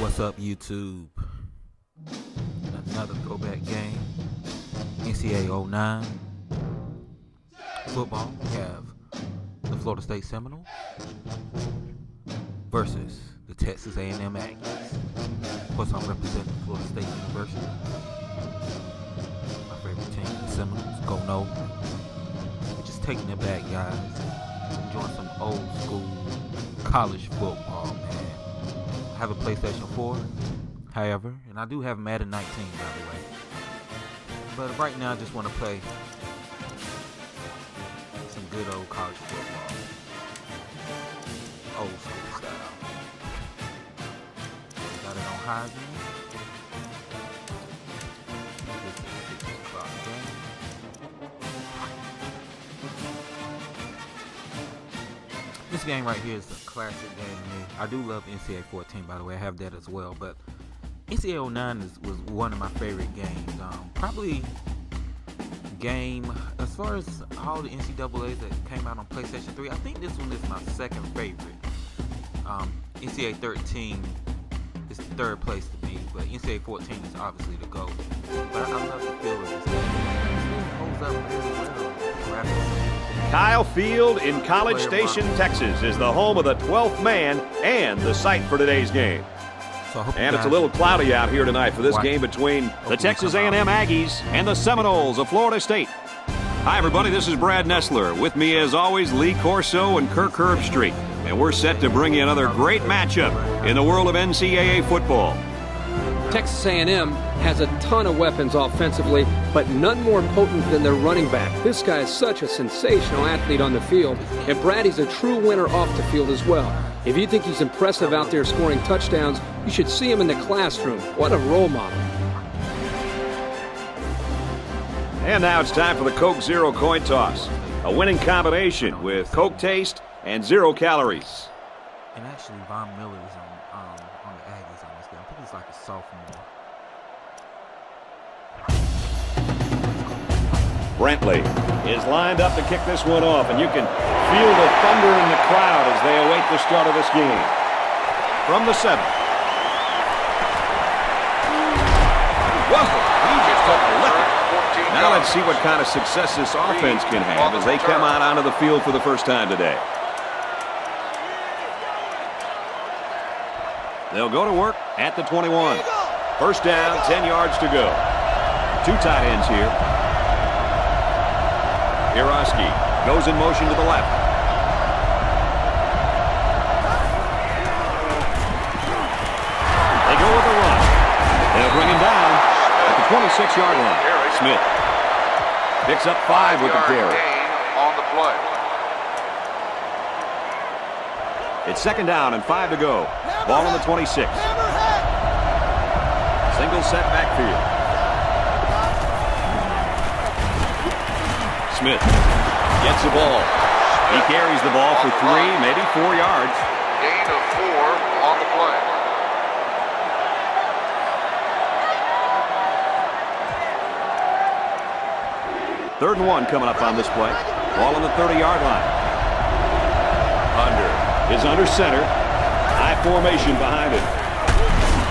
What's up, YouTube? Another throwback game. NCAA 09 football. We have the Florida State Seminoles versus the Texas A&M Aggies. Of course, I'm representing Florida State University. My favorite team, the Seminoles. Go no. Just taking it back, guys. Enjoying some old school college football, have a PlayStation 4, however, and I do have Madden 19, by the way. But right now, I just want to play some good old college football. Old school style. Got it on. This This game right here is a classic game to me. I do love NCAA 14, by the way. I have that as well. But NCAA 09 is, was one of my favorite games. Um, probably game as far as all the NCAA's that came out on PlayStation 3. I think this one is my second favorite. Um, NCAA 13 is third place to me, but NCAA 14 is obviously the goal. But I, I love the feel of this game. Holds up really well. Graphics. Kyle Field in College Station, Texas is the home of the 12th man and the site for today's game. So I hope you And it's a little cloudy out here tonight for this Watch. game between the Texas. A&M Aggies and the Seminoles of Florida State. Hi everybody, this is Brad Nessler. With me as always Lee Corso and Kirk Herbstreit. And we're set to bring you another great matchup in the world of NCAA football. Texas A&M has a ton of weapons offensively, but none more potent than their running back. This guy is such a sensational athlete on the field, and Brady's a true winner off the field as well. If you think he's impressive out there scoring touchdowns, you should see him in the classroom. What a role model. And now it's time for the Coke Zero coin toss. A winning combination with Coke taste and zero calories. And actually, Von Miller is on on he's like a sophomore. Brentley is lined up to kick this one off, and you can feel the thunder in the crowd as they await the start of this game. From the seven. Whoa, he just took a lick. Now let's see what kind of success this offense can have as they come out onto the field for the first time today. They'll go to work at the 21. First down, 10 yards to go. Two tight ends here. Hiroski goes in motion to the left. They go with a run. They'll bring him down at the 26-yard line. Smith picks up five with the carry. on the play. It's second down and five to go. Ball on the 26. Single set backfield. Smith gets the ball. He carries the ball for three, maybe four yards. Gain of four on the play. Third and one coming up on this play. Ball on the 30-yard line. Under is under center. High formation behind it.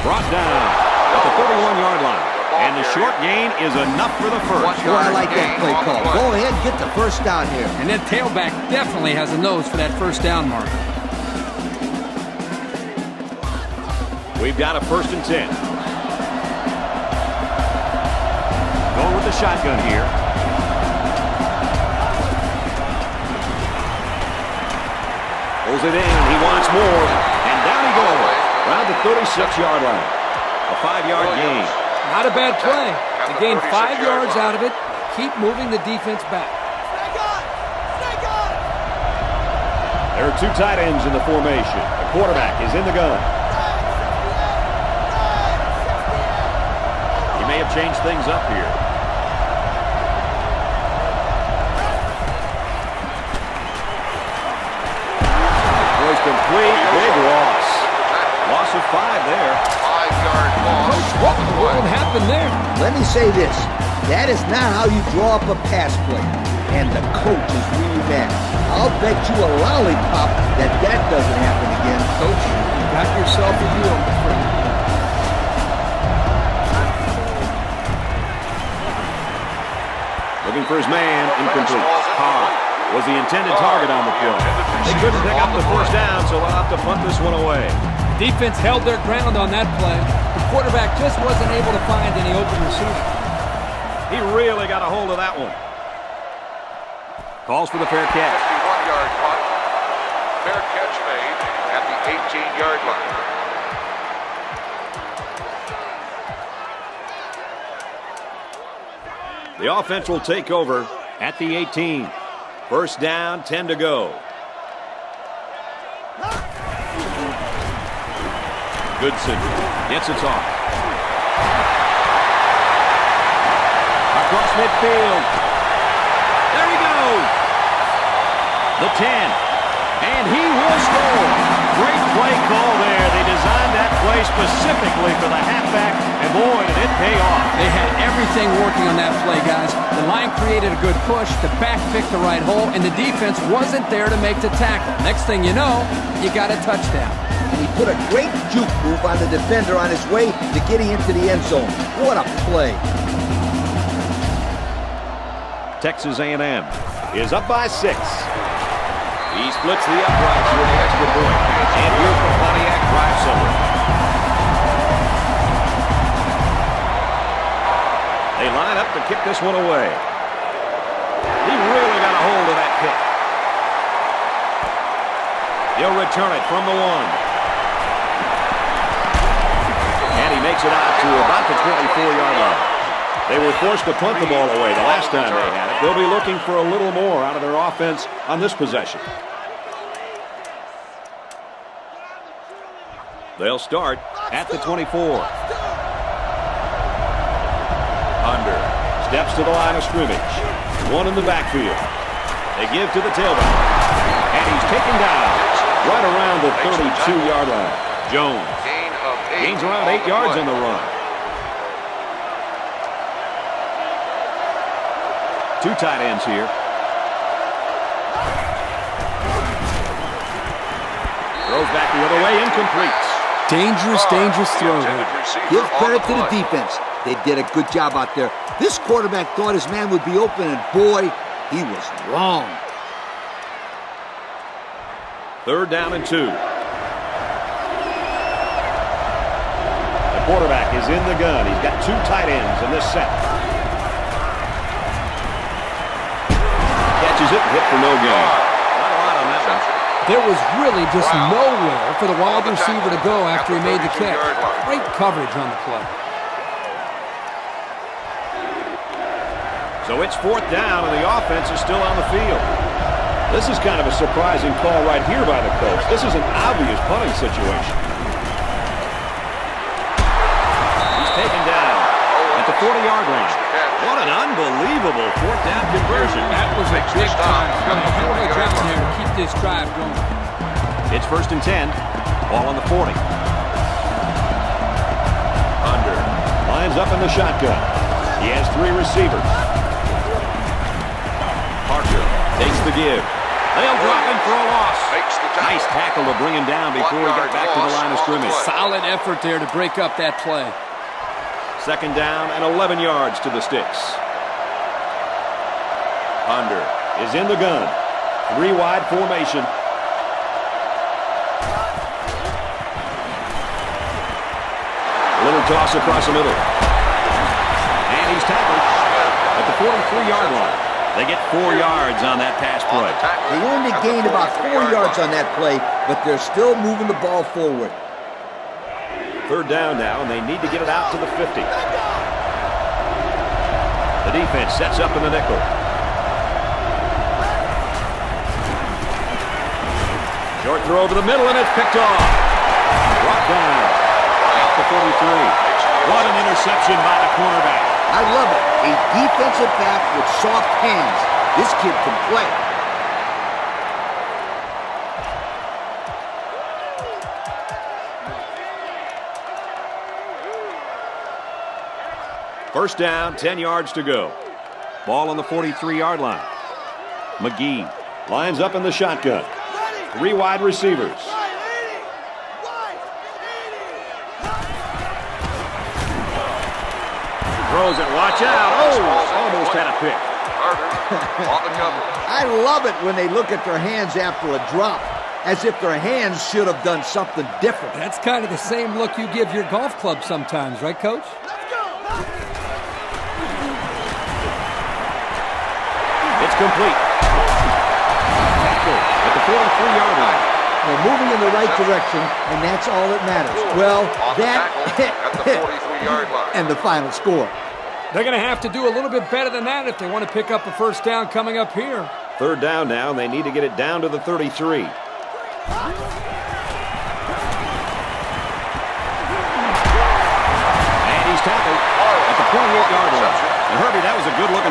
Brought down at the 31-yard line. And the short gain is enough for the first. One Boy, I like that play call. Go ahead, get the first down here. And that tailback definitely has a nose for that first down mark. We've got a first and 10. Going with the shotgun here. Pulls it in. He wants more. And down he goes. Around the 36-yard line. A five-yard gain. Not a bad play. At They the gained five yards out of it. Keep moving the defense back. There are two tight ends in the formation. The quarterback is in the gun. He may have changed things up here. Loss of five there. Five yard loss What on in the the world happened there? Let me say this. That is not how you draw up a pass play. And the coach is really mad. I'll bet you a lollipop that that doesn't happen again. Coach, you got yourself a deal, my friend. Looking for his man, incomplete. Carr was the intended target on the play. They couldn't pick up the first down, so they'll have to punt this one away. Defense held their ground on that play. The quarterback just wasn't able to find any open receiver. He really got a hold of that one. Calls for the fair catch. 51-yard punt. Fair catch made at the 18-yard line. The offense will take over at the 18. First down, 10 to go. Goodson gets it off. Across midfield. There he goes. The 10. And he will score. Great play call there. They designed that play specifically for the halfback, and boy, did it pay off. They had everything working on that play, guys. The line created a good push, the back picked the right hole, and the defense wasn't there to make the tackle. Next thing you know, you got a touchdown. He put a great juke move on the defender on his way to getting into the end zone. What a play. Texas A&M is up by six. He splits the uprights with the extra point. And here's the Pontiac drive somewhere. They line up to kick this one away. He really got a hold of that kick. He'll return it from the one. Makes it out to about the 24-yard line. They were forced to punt the ball away the last time they had it. They'll be looking for a little more out of their offense on this possession. They'll start at the 24. Under. Steps to the line of scrimmage. One in the backfield. They give to the tailback. And he's taken down right around the 32-yard line. Jones. Gains around eight yards on the run. Two tight ends here. Throws back the other way, incomplete. Dangerous, dangerous throw Intended there. receiver Give credit to the defense. They did a good job out there. This quarterback thought his man would be open, and boy, he was wrong. Third down and two. Quarterback is in the gun. He's got two tight ends in this set. Catches it, hit for no gain. Not a lot on that one. There was really just Wow. nowhere for the wide receiver to go after he made the catch. Great coverage on the play. So it's fourth down, and the offense is still on the field. This is kind of a surprising call right here by the coach. This is an obvious punting situation. 40-yard line. What an unbelievable fourth down conversion. That was a Makes big time. time. Got the Good 40 job yard there to keep this drive going. It's first and 10. Ball on the 40. Under. Lines up in the shotgun. He has three receivers. Parker takes the give. They'll drop him for a loss. Makes the tackle. Nice tackle to bring him down before he got back to the line of scrimmage. Solid effort there to break up that play. Second down and 11 yards to the sticks. Under is in the gun. Three wide formation. Little toss across the middle. And he's tackled at the 43-yard line. They get four yards on that pass play. They only gained about four yards on that play, but they're still moving the ball forward. Third down now, and they need to get it out to the 50. The defense sets up in the nickel. Short throw over the middle, and it's picked off. Brought down at the 43. What an interception by the cornerback. I love it. A defensive back with soft hands. This kid can play. First down, 10 yards to go. Ball on the 43-yard line. McGee lines up in the shotgun. Three wide receivers. Throws it. Watch out. Oh, almost had a pick. I love it when they look at their hands after a drop, as if their hands should have done something different. That's kind of the same look you give your golf club sometimes, right, Coach? Let's go! Complete. At the 43-yard line. They're moving in the right direction, and that's all that matters. Well, On the tackle at the that 43-yard line. and the final score. They're going to have to do a little bit better than that if they want to pick up a first down coming up here. Third down now. and They need to get it down to the 33.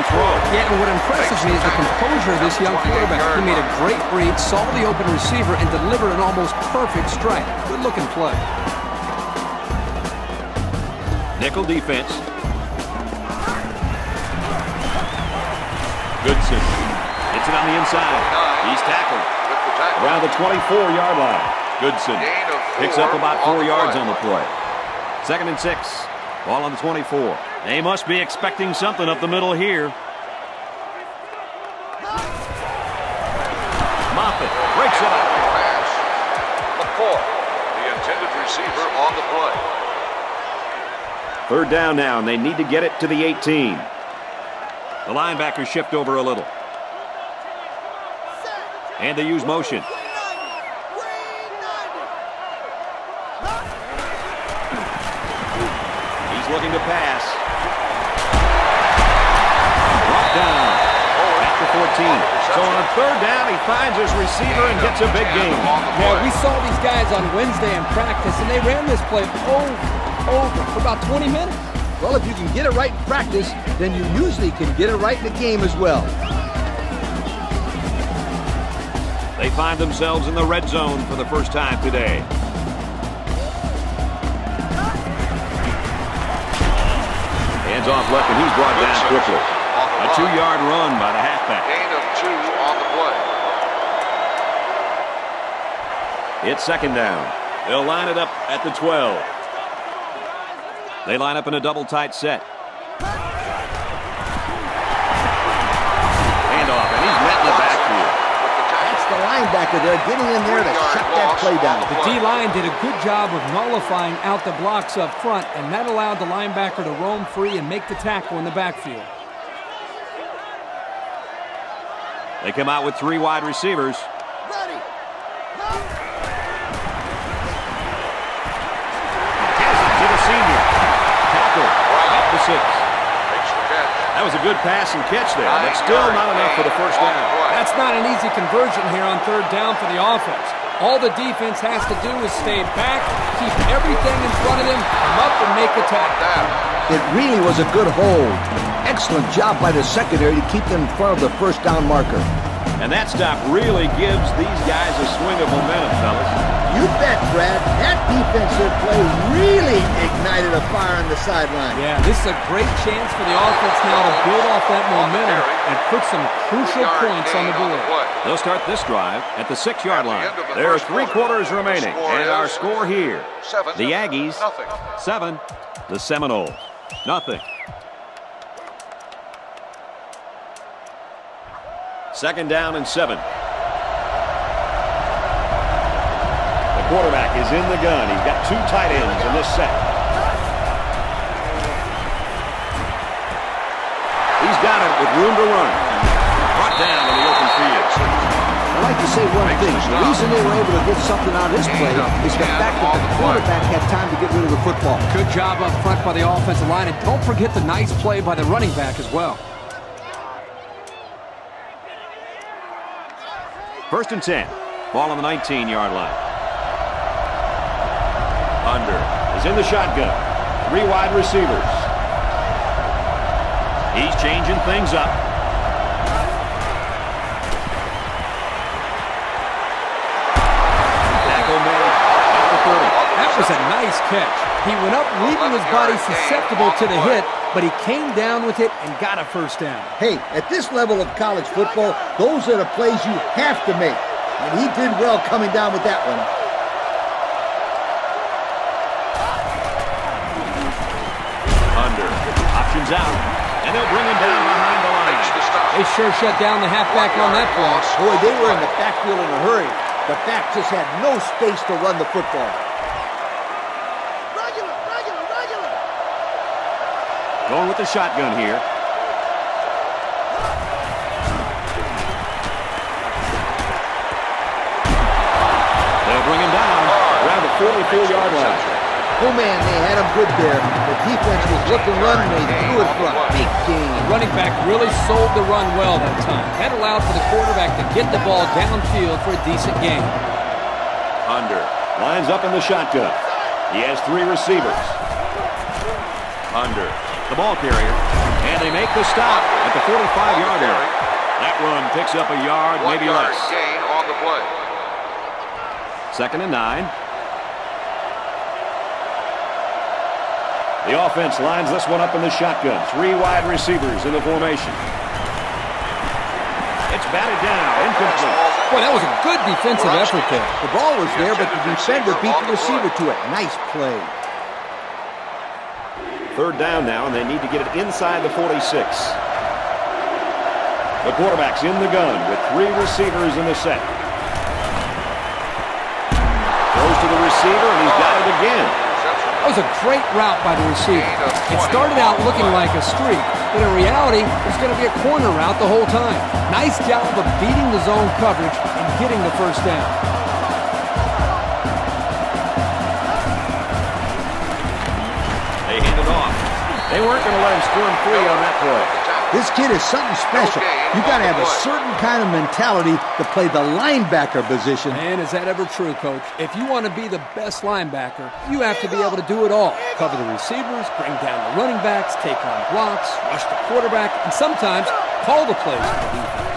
That was a good-looking throw. Yeah, and what impresses me is the composure of this young quarterback. He made a great read, saw the open receiver, and delivered an almost perfect strike. Good-looking play. Nickel defense. Goodson hits it on the inside. He's tackled With the tackle. around the 24-yard line. Goodson picks up about four yards on the play. Second and six. Ball on the 24. They must be expecting something up the middle here. Moffitt breaks it up. Pass. McCall, the intended receiver on the play. Third down now, and they need to get it to the 18. The linebackers shift over a little. And they use motion. He's looking to pass. So on third down, he finds his receiver and gets a big gain. Yeah, we saw these guys on Wednesday in practice, and they ran this play over, over for about 20 minutes. Well, if you can get it right in practice, then you usually can get it right in the game as well. They find themselves in the red zone for the first time today. Hands off left, and he's brought down quickly. A two-yard run by the halfback. Gain of two on the play. It's second down. They'll line it up at the 12. They line up in a double tight set. Handoff, and he's met in the backfield. That's the linebacker there getting in there to shut that play down. The D-line did a good job of nullifying out the blocks up front, and that allowed the linebacker to roam free and make the tackle in the backfield. They come out with three wide receivers. Has it to the senior. Tackle at the six. Makes the catch. That was a good pass and catch there, but still not enough for the first down. That's not an easy conversion here on third down for the offense. All the defense has to do is stay back, keep everything in front of them, come up and make the tackle. Down. It really was a good hold. Excellent job by the secondary to keep them in front of the first down marker. And that stop really gives these guys a swing of momentum, fellas. You bet, Brad. That defensive play really ignited a fire on the sideline. Yeah, this is a great chance for the offense now to build off that momentum and put some crucial points on the board. They'll start this drive at the six-yard At the line. the There are first three quarter, quarters remaining, and our score here: seven, the Aggies nothing. seven, the Seminoles nothing. Second down and seven. Quarterback is in the gun. He's got two tight ends in this set. He's got it with room to run. Brought down in the open field. I'd like to say one thing. The reason they were able to get something out of this play is the fact that the quarterback had time to get rid of the football. Good job up front by the offensive line, and don't forget the nice play by the running back as well. First and 10. Ball on the 19-yard line. Is in the shotgun. Three wide receivers. He's changing things up. Tackle made at the 30. That was a nice catch. He went up, leaving his body susceptible to the hit, but he came down with it and got a first down. Hey, at this level of college football, those are the plays you have to make. And he did well coming down with that one. Under. Option lines out, and they'll bring him down behind the line. They sure shut down the halfback on that play. Boy, they were in the backfield in a hurry. The back just had no space to run the football. Going with the shotgun here. They'll bring him down around the 44-yard line. Oh, man, they had him good there. The defense was looking run, and they threw it front. Big game. Running back really sold the run well that time. That allowed for the quarterback to get the ball downfield for a decent gain. Under. Lines up in the shotgun. He has three receivers. Under. The ball carrier. And they make the stop at the 45-yard area. That run picks up a yard, One maybe yard less. gain on the play. Second and nine. The offense lines this one up in the shotgun. Three wide receivers in the formation. It's batted down. Incomplete. Boy, that was a good defensive effort there. The ball was there, but the defender beat the receiver to it. Nice play. Third down now, and they need to get it inside the 46. The quarterback's in the gun with three receivers in the set. Throws to the receiver, and he's got it again. That was a great route by the receiver. It started out looking like a streak, but in reality, it's going to be a corner route the whole time. Nice job of beating the zone coverage and getting the first down. They hand it off. They weren't going to let him storm free on that play. This kid is something special. You got to have a certain kind of mentality to play the linebacker position. Man, is that ever true, Coach? If you want to be the best linebacker, you have to be able to do it all. Cover the receivers, bring down the running backs, take on blocks, rush the quarterback, and sometimes call the plays for the defense.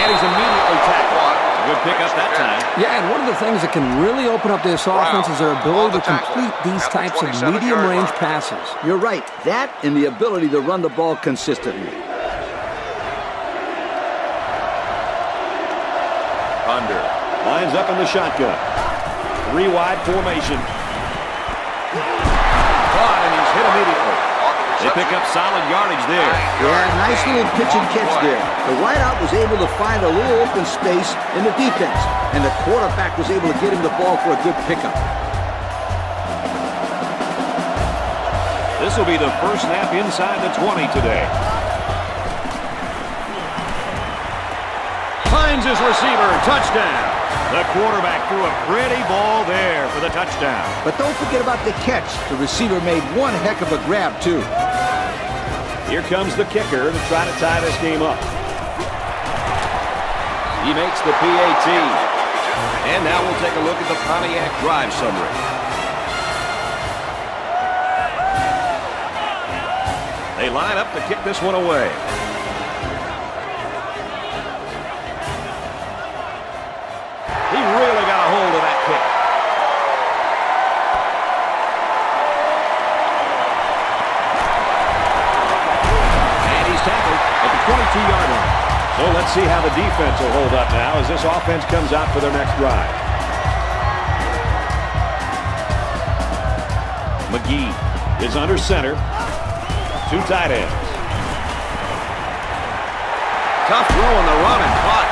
And he's immediately tackled. Good pickup that time. Yeah, and one of the things that can really open up this offense is their ability to complete these types of medium-range passes. You're right. That and the ability to run the ball consistently. Under. Lines up in the shotgun. Three wide formation. Caught, and he's hit immediately. They pick up solid yardage there. Yeah, nice little pitch and catch there. The wideout was able to find a little open space in the defense, and the quarterback was able to get him the ball for a good pickup. This will be the first snap inside the 20 today. Finds his receiver. Touchdown. The quarterback threw a pretty ball there for the touchdown. But don't forget about the catch. The receiver made one heck of a grab, too. Here comes the kicker to try to tie this game up. He makes the PAT. And now we'll take a look at the Pontiac drive summary. They line up to kick this one away. The defense will hold up now as this offense comes out for their next drive. McGee is under center. Two tight ends. Tough throw on the run and caught.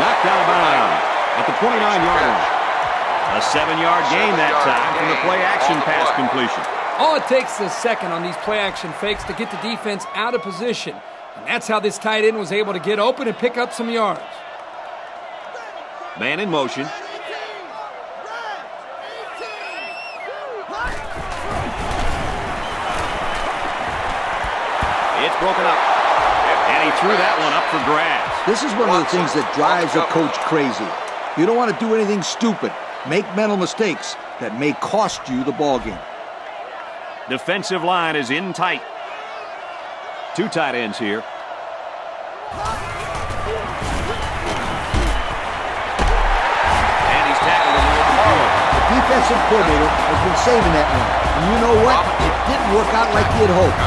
Knocked out of bounds at the 29-yard line. A seven-yard gain that time from the play-action pass completion. All it takes is a second on these play-action fakes to get the defense out of position. And that's how this tight end was able to get open and pick up some yards. Man in motion. It's broken up. And he threw that one up for grabs. This is one of the things that drives a coach crazy. You don't want to do anything stupid. Make mental mistakes that may cost you the ball game. Defensive line is in tight. Two tight ends here. And he's tackled in the open. The defensive coordinator has been saving that one. And you know what? It didn't work out like he had hoped.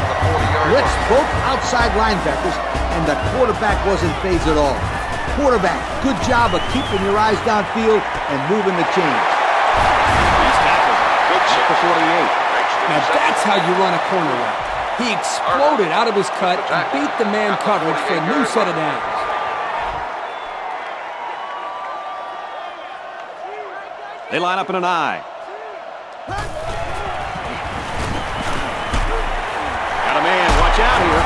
Blitz both outside linebackers, and the quarterback wasn't phased at all. Quarterback, good job of keeping your eyes downfield and moving the chains. He's tackled Good at 48. Now that's how you run a corner route. He exploded out of his cut and beat the man coverage for a new set of downs. They line up in an eye. Got a man. Watch out here.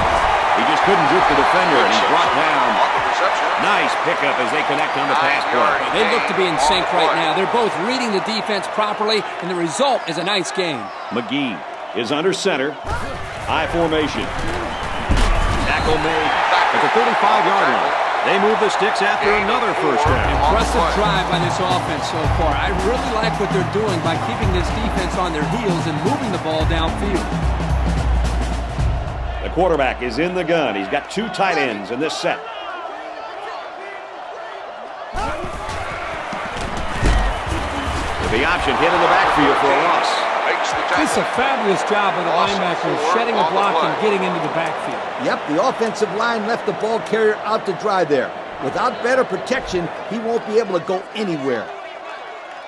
He just couldn't juke the defender, and he's brought down. Nice pickup as they connect on the pass play. They look to be in sync right now. They're both reading the defense properly, and the result is a nice game. McGee is under center. High formation. Tackle made at the 35-yard line. They move the sticks after another first down. Impressive drive by this offense so far. I really like what they're doing by keeping this defense on their heels and moving the ball downfield. The quarterback is in the gun. He's got two tight ends in this set. With the option hit in the backfield for a loss. This is a fabulous job of the linebackers shedding a block and getting into the backfield. Yep, the offensive line left the ball carrier out to dry there. Without better protection, he won't be able to go anywhere.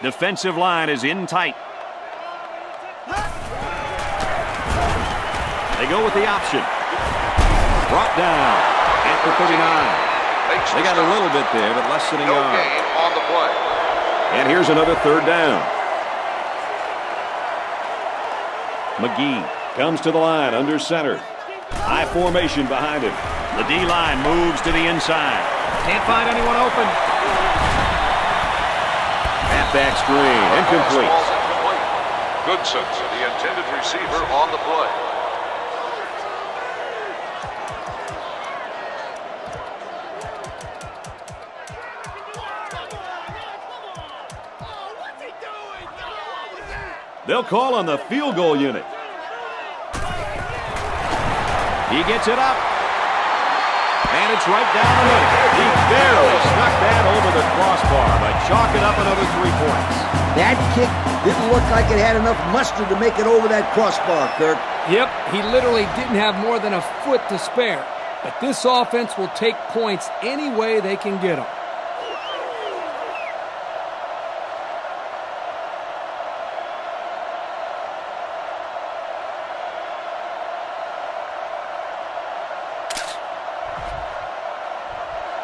Defensive line is in tight. They go with the option. Brought down at the 39. They got a little bit there, but less than a yard. on. And here's another third down. McGee comes to the line under center. High formation behind him. The D-line moves to the inside. Can't find anyone open. Halfback screen, incomplete. Ball's incomplete. Goodson, the intended receiver on the play. They'll call on the field goal unit. He gets it up. And it's right down the middle. He barely snuck that over the crossbar by chalking up another three points. That kick didn't look like it had enough mustard to make it over that crossbar, Kirk. Yep, he literally didn't have more than a foot to spare. But this offense will take points any way they can get them.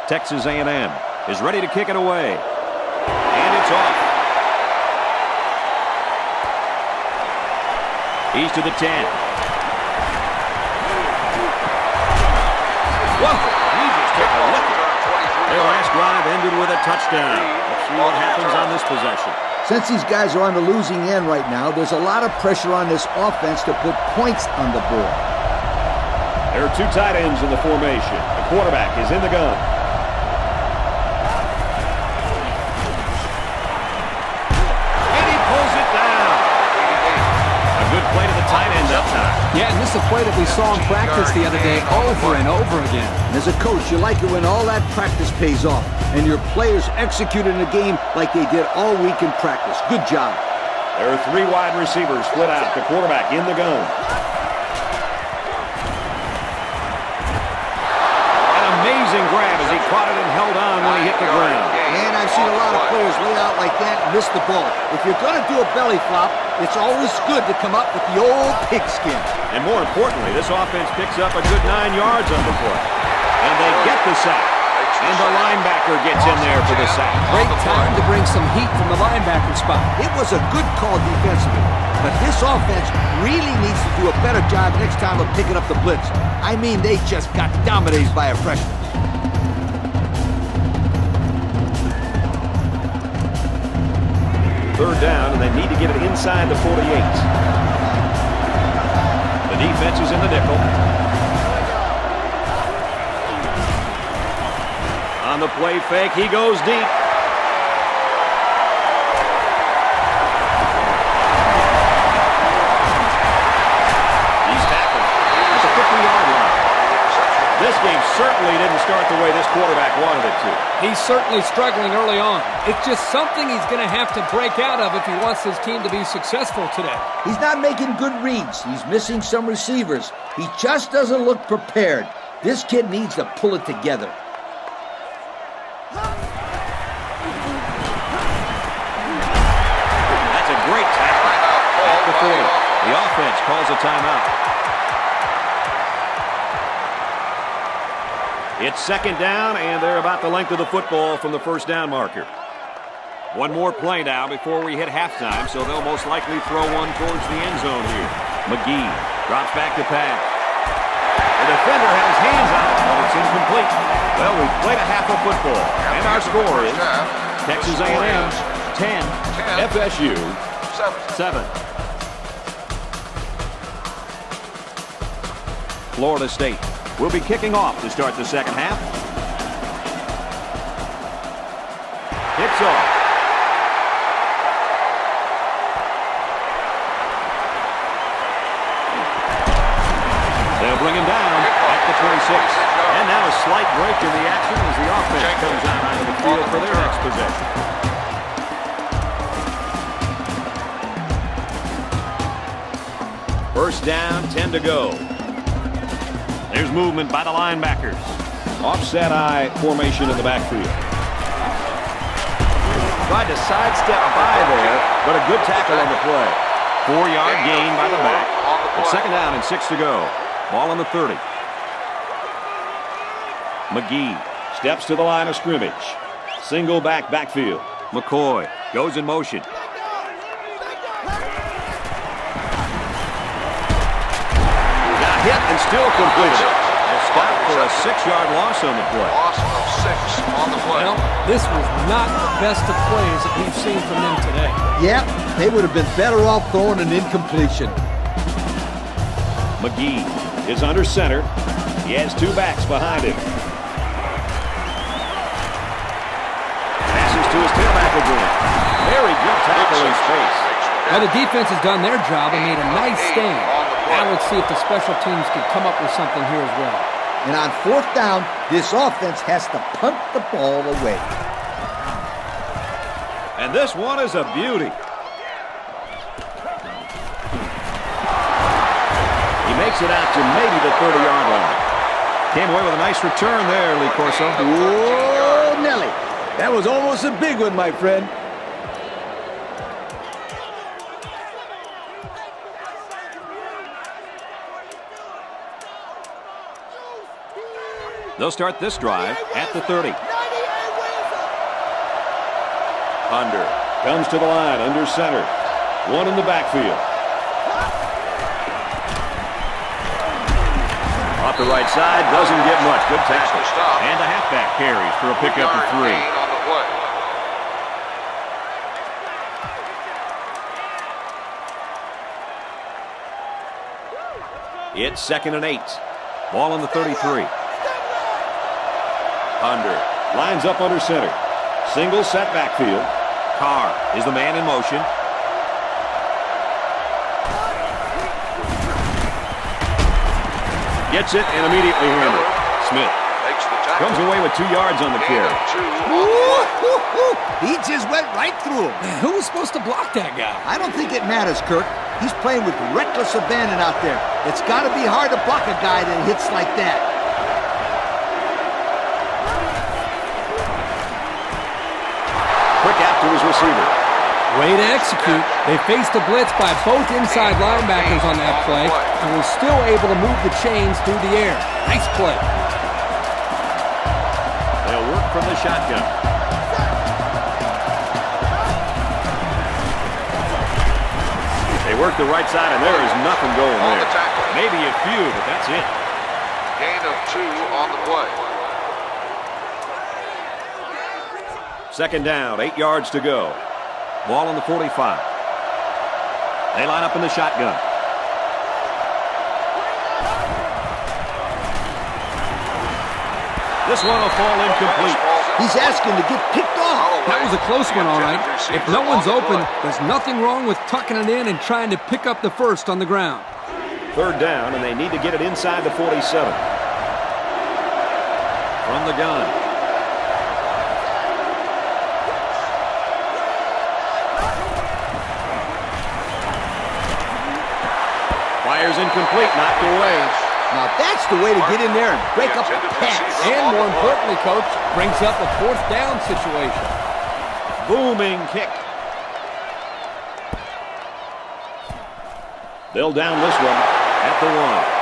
Texas A&M is ready to kick it away. And it's off. He's to the 10. Whoa! He just took a look. Their last drive ended with a touchdown. Let's see what happens on this possession. Since these guys are on the losing end right now, there's a lot of pressure on this offense to put points on the board. There are two tight ends in the formation. The quarterback is in the gun. Yeah, and this is a play that we saw in practice the other day over and over again. And as a coach, you like it when all that practice pays off and your players execute in the game like they did all week in practice. Good job. There are three wide receivers split out. The quarterback in the gun. An amazing grab as he caught it and held on when he hit the ground. I've seen a lot of players lay out like that and miss the ball. If you're going to do a belly flop, it's always good to come up with the old pigskin. And more importantly, this offense picks up a good nine yards on the play. And they get the sack. And the linebacker gets in there for the sack. Great time to bring some heat from the linebacker spot. It was a good call defensively, but this offense really needs to do a better job next time of picking up the blitz. I mean, they just got dominated by a freshman. Third down, and they need to get it inside the 48. The defense is in the nickel. On the play fake, he goes deep. This game certainly didn't start the way this quarterback wanted it to. He's certainly struggling early on. It's just something he's going to have to break out of if he wants his team to be successful today. He's not making good reads. He's missing some receivers. He just doesn't look prepared. This kid needs to pull it together. That's a great tackle. At the 40. The offense calls a timeout. It's second down, and they're about the length of the football from the first down marker. One more play now before we hit halftime, so they'll most likely throw one towards the end zone here. McGee drops back to pass. The defender had his hands on it, but it's incomplete. Well, we've played a half of football, and our score is Texas A&M 10, FSU 7. Florida State will be kicking off to start the second half. Kicks off. They'll bring him down at the 26. And now a slight break in the action as the offense comes out onto the field for their next possession. First down, 10 to go. There's movement by the linebackers. Offset eye formation in the backfield. Tried to sidestep by there, but a good tackle on the play. Four-yard gain by the back. It's second down and six to go. Ball on the 30. McGee steps to the line of scrimmage. Single back backfield. McCoy goes in motion. Still completed it. A stop for a six-yard loss on the play. Loss of six on the play. Well, this was not the best of plays that we've seen from them today. Yep, they would have been better off throwing an incompletion. McGee is under center. He has two backs behind him. Passes to his tailback again. Very good tackle in space. Now the defense has done their job and made a nice stand. Now let's see if the special teams can come up with something here as well. And on fourth down, this offense has to punt the ball away. And this one is a beauty. He makes it out to maybe the 30-yard line. Came away with a nice return there, Lee Corso. Whoa, Nelly. That was almost a big one, my friend. They'll start this drive at the 30. Under. Comes to the line, under center. One in the backfield. Off the right side, doesn't get much. Good tackle. And a halfback carries for a pickup of three. gain on the play. It's second and eight. Ball on the 33. Under. Lines up under center. Single set backfield. Carr is the man in motion. Gets it and immediately handled. Smith Makes the tackle. comes away with two yards on the Gain carry. of two on the Woo, play. woo, woo. He just went right through him. Who was supposed to block that guy? I don't think it matters, Kirk. He's playing with reckless abandon out there. It's got to be hard to block a guy that hits like that. Receiver. Way to execute. They faced a blitz by both inside linebackers on that play and were still able to move the chains through the air. Nice play. They'll work from the shotgun. They work the right side, and there is nothing going On there. the tackle. Maybe a few, but that's it. Gain of two on the play. Second down, eight yards to go. Ball on the 45. They line up in the shotgun. This one will fall incomplete. He's asking to get picked off. That was a close one, all right. If no one's open, there's nothing wrong with tucking it in and trying to pick up the first on the ground. Third down, and they need to get it inside the 47. From the gun. Incomplete, knocked away. Now that's the way to get in there and break up a pass. And more importantly, coach, brings up a fourth down situation. Booming kick. They'll down this one at the one.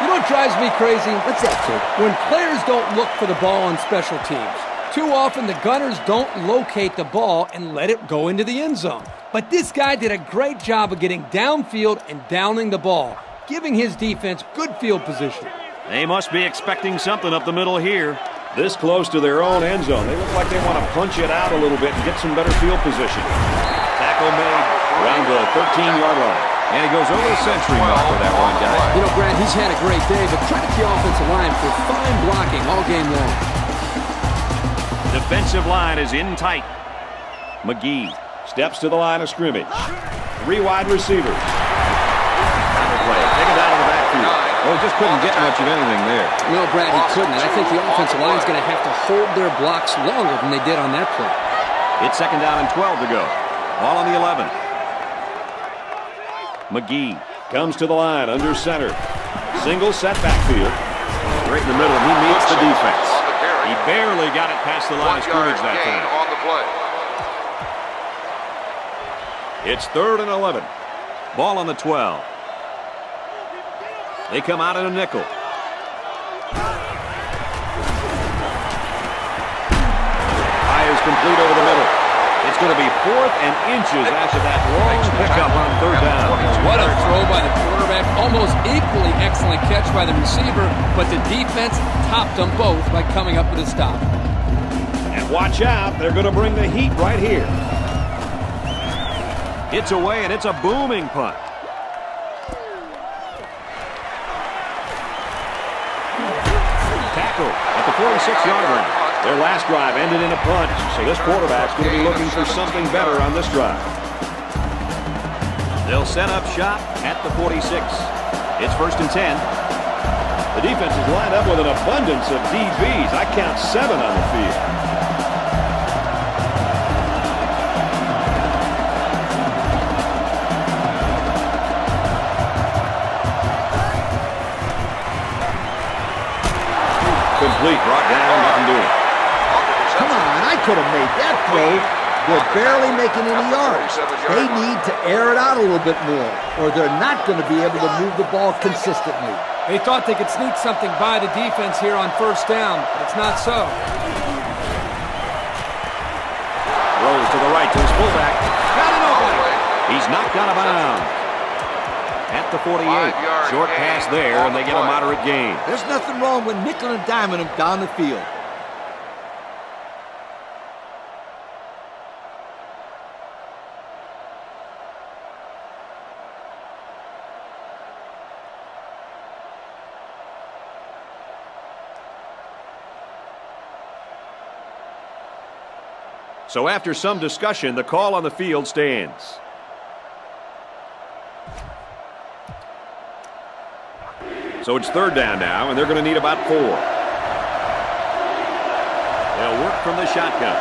You know what drives me crazy? What's that, Kirk? When players don't look for the ball on special teams. Too often the Gunners don't locate the ball and let it go into the end zone. But this guy did a great job of getting downfield and downing the ball, giving his defense good field position. They must be expecting something up the middle here. This close to their own end zone. They look like they want to punch it out a little bit and get some better field position. Tackle made around the 13-yard line. And he goes over the century mark for that one, guy. You know, Brad, he's had a great day, but credit the offensive line for fine blocking all game long. Defensive line is in tight. McGee steps to the line of scrimmage. Three wide receivers. Well, he just couldn't get much of anything there. No, Brad, he couldn't. And I think the offensive line's going to have to hold their blocks longer than they did on that play. It's second down and 12 to go. Ball on the 11. McGee comes to the line under center. Single set backfield. Right in the middle. and He meets the defense. He barely got it past the line of scrimmage that time. on the play. It's third and 11. Ball on the 12. They come out in a nickel. Fires complete over the middle. It's going to be fourth and inches after that long pickup on third down. What a throw by the quarterback. Almost equally excellent catch by the receiver, but the defense topped them both by coming up with a stop. And watch out, they're going to bring the heat right here. It's away, and it's a booming punt. 46-yard line. Their last drive ended in a punt, so this quarterback's going to be looking for something better on this drive. They'll set up shop at the 46. It's first and 10. The defense is lined up with an abundance of DBs. I count seven on the field. Complete, brought down, nothing doing. Come on, I could have made that throw. They're barely making any yards. They need to air it out a little bit more, or they're not going to be able to move the ball consistently. They thought they could sneak something by the defense here on first down, but it's not so. Rolls to the right to his fullback. Got it open. He's knocked out of bounds. At the 48. Short pass there, and they get a moderate gain. There's nothing wrong with nickel and diamond them down the field. So after some discussion, the call on the field stands. So it's third down now, and they're going to need about four. They'll work from the shotgun.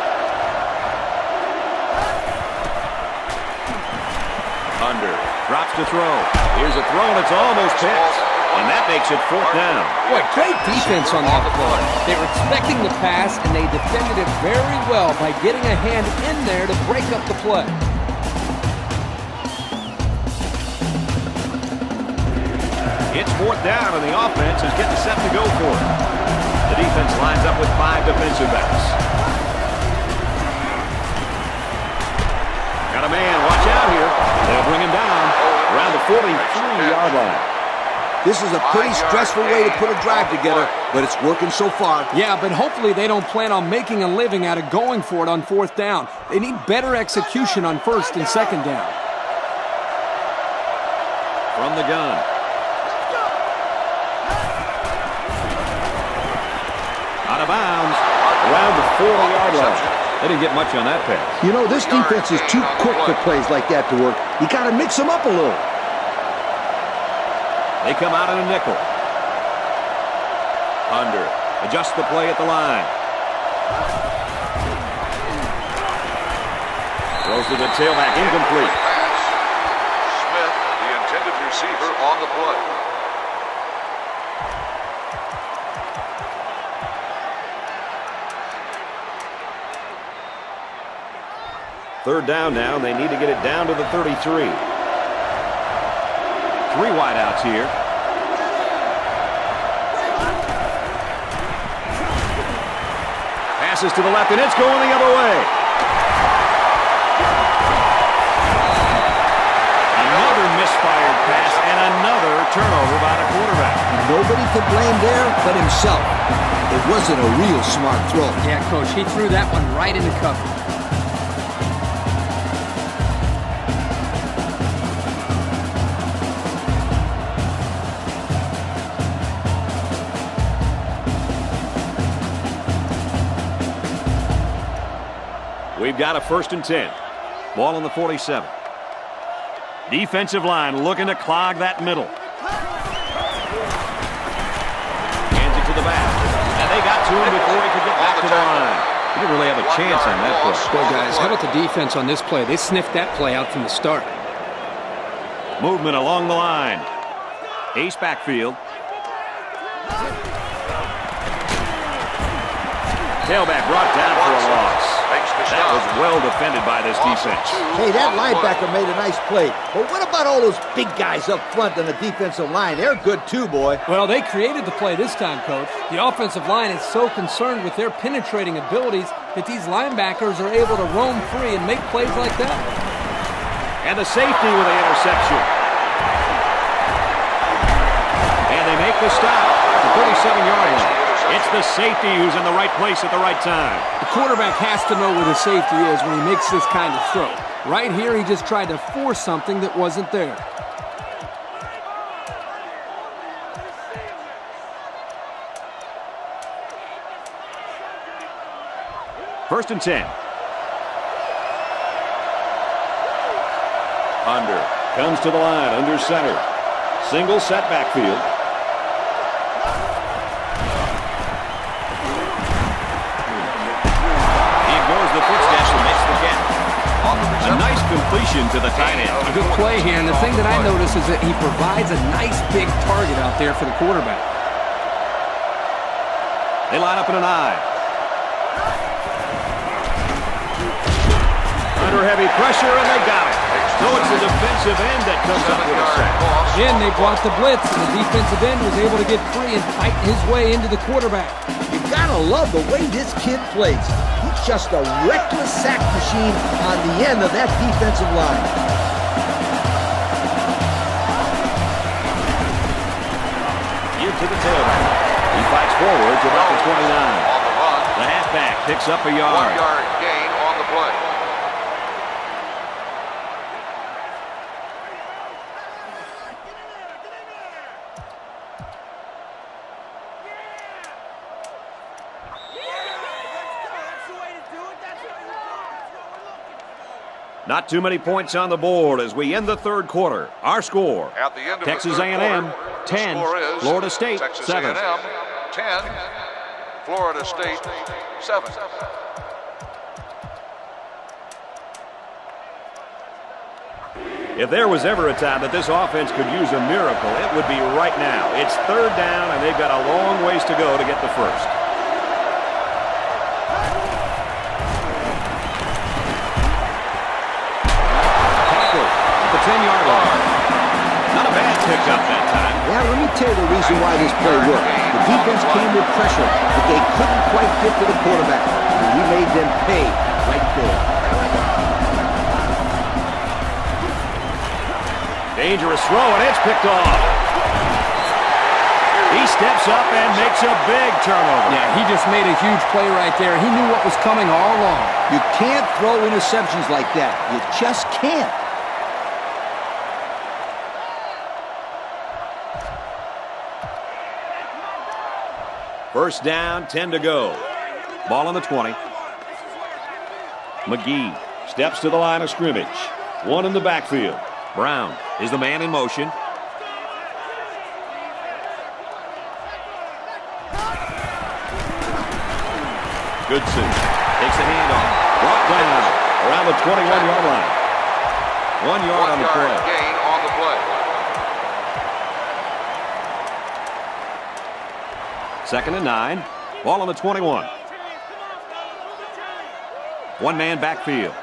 Under. Drops to throw. Here's a throw, and it's almost picked. And that makes it fourth down. Boy, great defense on that play. They were expecting the pass, and they defended it very well by getting a hand in there to break up the play. It's fourth down, and the offense is getting set to go for it. The defense lines up with five defensive backs. Got a man. Watch out here. They'll bring him down around the 43-yard line. This is a pretty stressful way to put a drive together, but it's working so far. Yeah, but hopefully they don't plan on making a living out of going for it on fourth down. They need better execution on first and second down. From the gun. Out of bounds around the 40-yard line. They didn't get much on that pass. You know, this defense is too quick for plays like that to work. You got to mix them up a little. They come out in a nickel. Under. Adjust the play at the line. Throws to the tailback. Incomplete. Smith, the intended receiver, on the play. Third down now, and they need to get it down to the 33. three wideouts here. Passes to the left, and it's going the other way. Another misfired pass and another turnover by the quarterback. Nobody to blame there but himself. It wasn't a real smart throw. Yeah, Coach, he threw that one right into cover. We've got a first and 10. Ball on the 47. Defensive line looking to clog that middle. Hands it to the back. And they got to him before he could get back to the line. He didn't really have a chance on that play. Well, guys, how about the defense on this play? They sniffed that play out from the start. Movement along the line. Ace backfield. Tailback brought down for a loss. That was well defended by this defense. Hey, that linebacker made a nice play. But what about all those big guys up front on the defensive line? They're good too, boy. Well, they created the play this time, Coach. The offensive line is so concerned with their penetrating abilities that these linebackers are able to roam free and make plays like that. And the safety with the interception. And they make the stop at the 37-yard line. It's the safety who's in the right place at the right time. The quarterback has to know where the safety is when he makes this kind of throw. Right here, he just tried to force something that wasn't there. First and 10. Under. Comes to the line, under center. Single set backfield. Completion to the tight end. A good play here, and the thing that I notice is that he provides a nice big target out there for the quarterback. They line up in an I. Under heavy pressure, and they got it. So it's the defensive end that comes up with a sack. Again, they blocked the blitz, and the defensive end was able to get free and fight his way into the quarterback. You gotta love the way this kid plays. He's just a reckless sack machine on the end of that defensive line. Give to the tailback. He fights forward to about the 29. On the run. The halfback picks up a One yard. yard gain on the play. Not too many points on the board as we end the third quarter. Our score, At the end of Texas A&M, quarter, the 10, score is Florida State, Texas 7. A&M 10, Florida State 7. If there was ever a time that this offense could use a miracle, it would be right now. It's third down, and they've got a long ways to go to get the first. Tell you the reason why this play worked. The defense came with pressure, but they couldn't quite get to the quarterback. And he made them pay right there. Dangerous throw, and it's picked off. He steps up and makes a big turnover. Yeah, he just made a huge play right there. He knew what was coming all along. You can't throw interceptions like that. You just can't. First down, 10 to go. Ball on the 20. McGee steps to the line of scrimmage. One in the backfield. Brown is the man in motion. Goodson takes a handoff. Brought down around the 21-yard line. One yard on the play. gain on the play. Second and nine. Ball on the 21. One man backfield.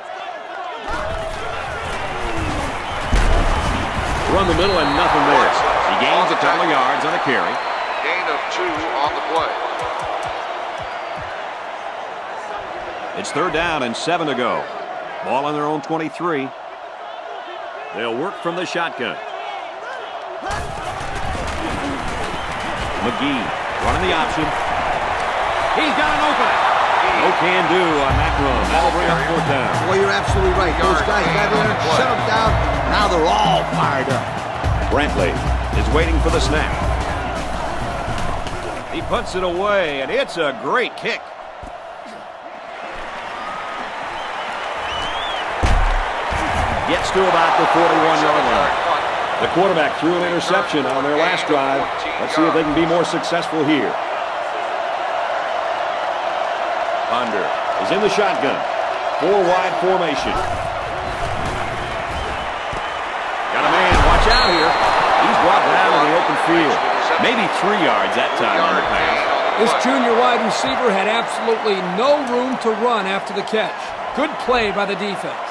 run the middle and nothing there. He gains a couple of yards on a carry. Gain of two on the play. It's third down and seven to go. Ball on their own 23. They'll work from the shotgun. McGee running the option. He's got an opening. No can do on that run. That'll bring up fourth down. Boy, you're absolutely right. Those guys got in there, shut them down. Now they're all fired up. Brantley is waiting for the snap. He puts it away, and it's a great kick. Gets to about the 41-yard line. The quarterback threw an interception on their last drive. Let's see if they can be more successful here. Under is in the shotgun. Four wide formation. Got a man. Watch out here. He's brought down in the open field. Maybe three yards that time on the pass. This junior wide receiver had absolutely no room to run after the catch. Good play by the defense.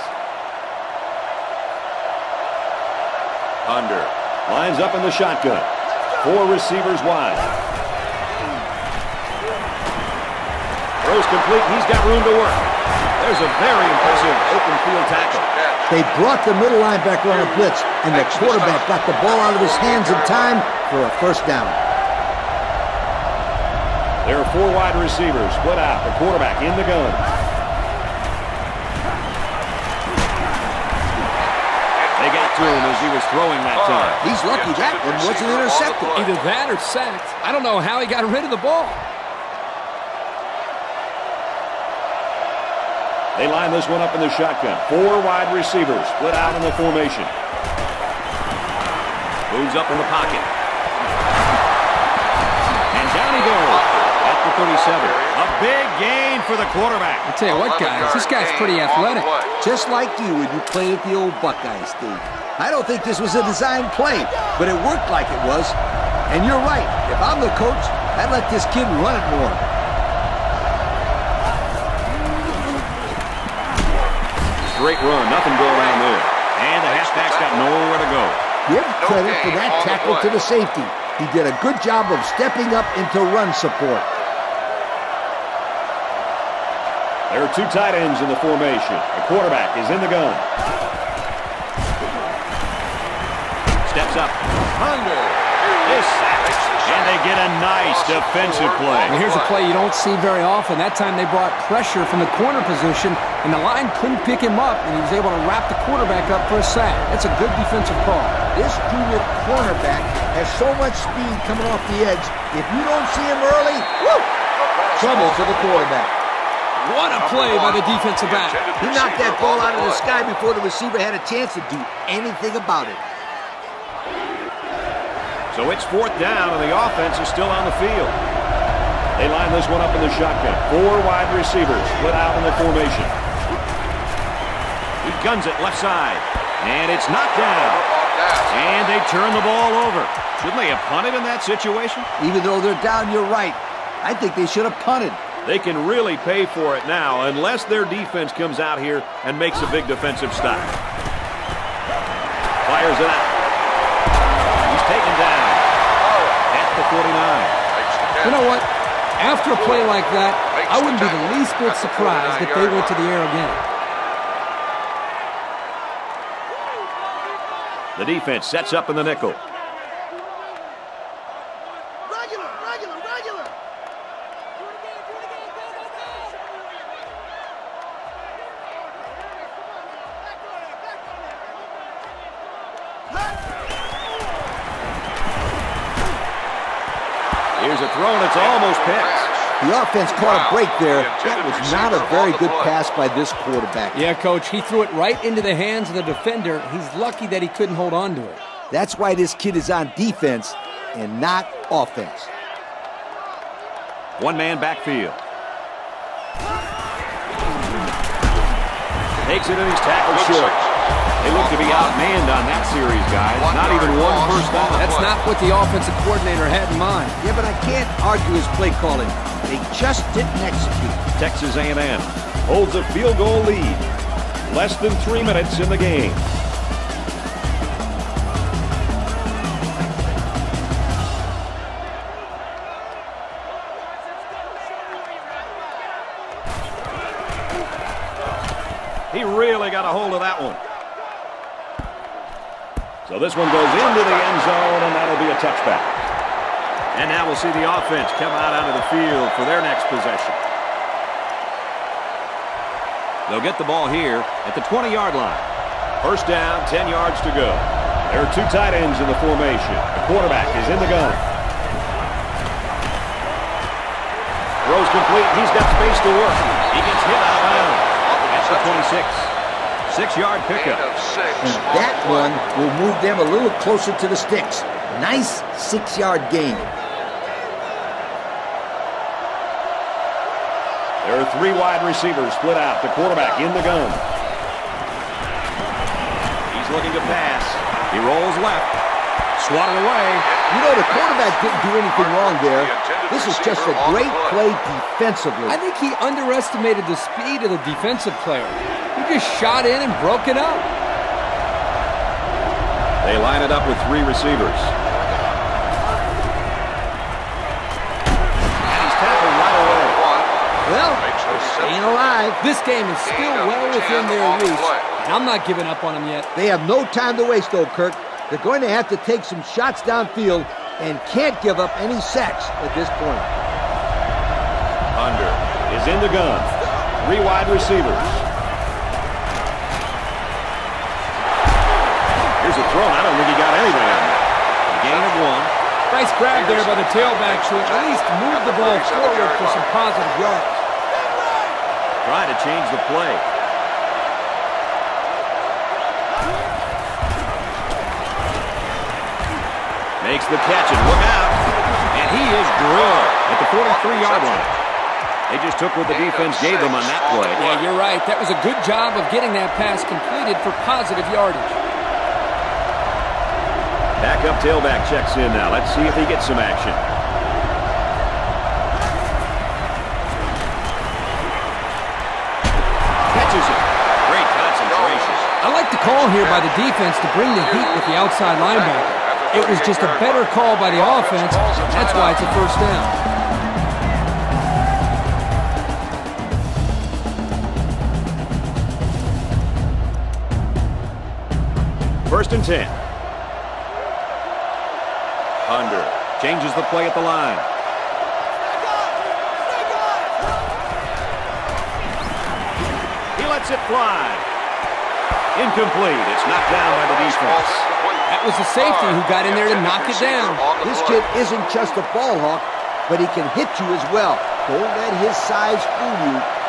Under lines up in the shotgun. Four receivers wide. Throws complete. He's got room to work. There's a very impressive open field tackle. They brought the middle linebacker on a blitz, and the quarterback got the ball out of his hands in time for a first down. There are four wide receivers split out. The quarterback in the gun. They got to him as he was throwing that time. He's lucky that one wasn't intercepted. Either that or sacked. I don't know how he got rid of the ball. They line this one up in the shotgun. Four wide receivers split out in the formation. Moves up in the pocket. And down he goes at the 37. A big gain for the quarterback. I tell you what, guys, this guy's pretty athletic. Just like you when you played at the old Buckeye Steve. I don't think this was a design play, but it worked like it was. And you're right. If I'm the coach, I'd let this kid run it more. Great run. Nothing going around there. And the halfback's got nowhere to go. Give credit for that tackle to the safety. He did a good job of stepping up into run support. There are two tight ends in the formation. The quarterback is in the gun. Steps up. Under. Is sacked. And they get a nice defensive play. And here's a play you don't see very often. That time they brought pressure from the corner position, and the line couldn't pick him up, and he was able to wrap the quarterback up for a sack. That's a good defensive call. This junior cornerback has so much speed coming off the edge. If you don't see him early, whoo, trouble for the quarterback. What a play by the defensive back. He knocked that ball out of the sky before the receiver had a chance to do anything about it. So it's fourth down, and the offense is still on the field. They line this one up in the shotgun. Four wide receivers split out in the formation. He guns it left side, and it's knocked down. And they turn the ball over. Shouldn't they have punted in that situation? Even though they're down, you're right. I think they should have punted. They can really pay for it now unless their defense comes out here and makes a big defensive stop. Fires it out. He's taken down at the 49. You know what? After a play like that, I wouldn't be the least bit surprised if they went to the air again. The defense sets up in the nickel. The offense caught a break there. That was not a very good pass by this quarterback. Yeah, Coach, he threw it right into the hands of the defender. He's lucky that he couldn't hold on to it. That's why this kid is on defense and not offense. One man backfield. Takes it and he's tackled short. They look to be outmanned on that series, guys. Not even one first down. That's not what the offensive coordinator had in mind. Yeah, but I can't argue his play calling. They just didn't execute. Texas A&M holds a field goal lead. Less than three minutes in the game. He really got a hold of that one. So this one goes into the end zone, and that'll be a touchback. And now we'll see the offense come out onto the field for their next possession. They'll get the ball here at the 20-yard line. First down, 10 yards to go. There are two tight ends in the formation. The quarterback is in the gun. Throws complete. He's got space to work. He gets hit out of bounds. That's the 26. Six-yard pickup. And that one will move them a little closer to the sticks. Nice six-yard gain. There are three wide receivers split out. The quarterback in the gun. He's looking to pass. He rolls left. Swatted away. You know, the quarterback didn't do anything wrong there. This is just a great play defensively. I think he underestimated the speed of the defensive player. He just shot in and broke it up. They line it up with three receivers. And he's tackled right away. Well, staying alive. This game is still well within their reach, and I'm not giving up on them yet. They have no time to waste, though, Kirk. They're going to have to take some shots downfield and can't give up any sacks at this point. Under is in the gun. Three wide receivers. A throw. I don't think he got anything on that. Gain of one. Nice grab there by the tailback to at least move the ball forward for some positive yards. Try to change the play. Makes the catch and look out. And he is drilled at the 43-yard line. They just took what the defense gave them on that play. Yeah, you're right. That was a good job of getting that pass completed for positive yardage. Backup tailback checks in now. Let's see if he gets some action. Catches it. Great concentration. I like the call here by the defense to bring the heat with the outside linebacker. It was just a better call by the offense. That's why it's a first down. First and 10. Changes the play at the line. He lets it fly. Incomplete. It's knocked down by the defense. That was the safety who got in there to knock it down. This kid isn't just a ball hawk, but he can hit you as well. Don't let his size fool you.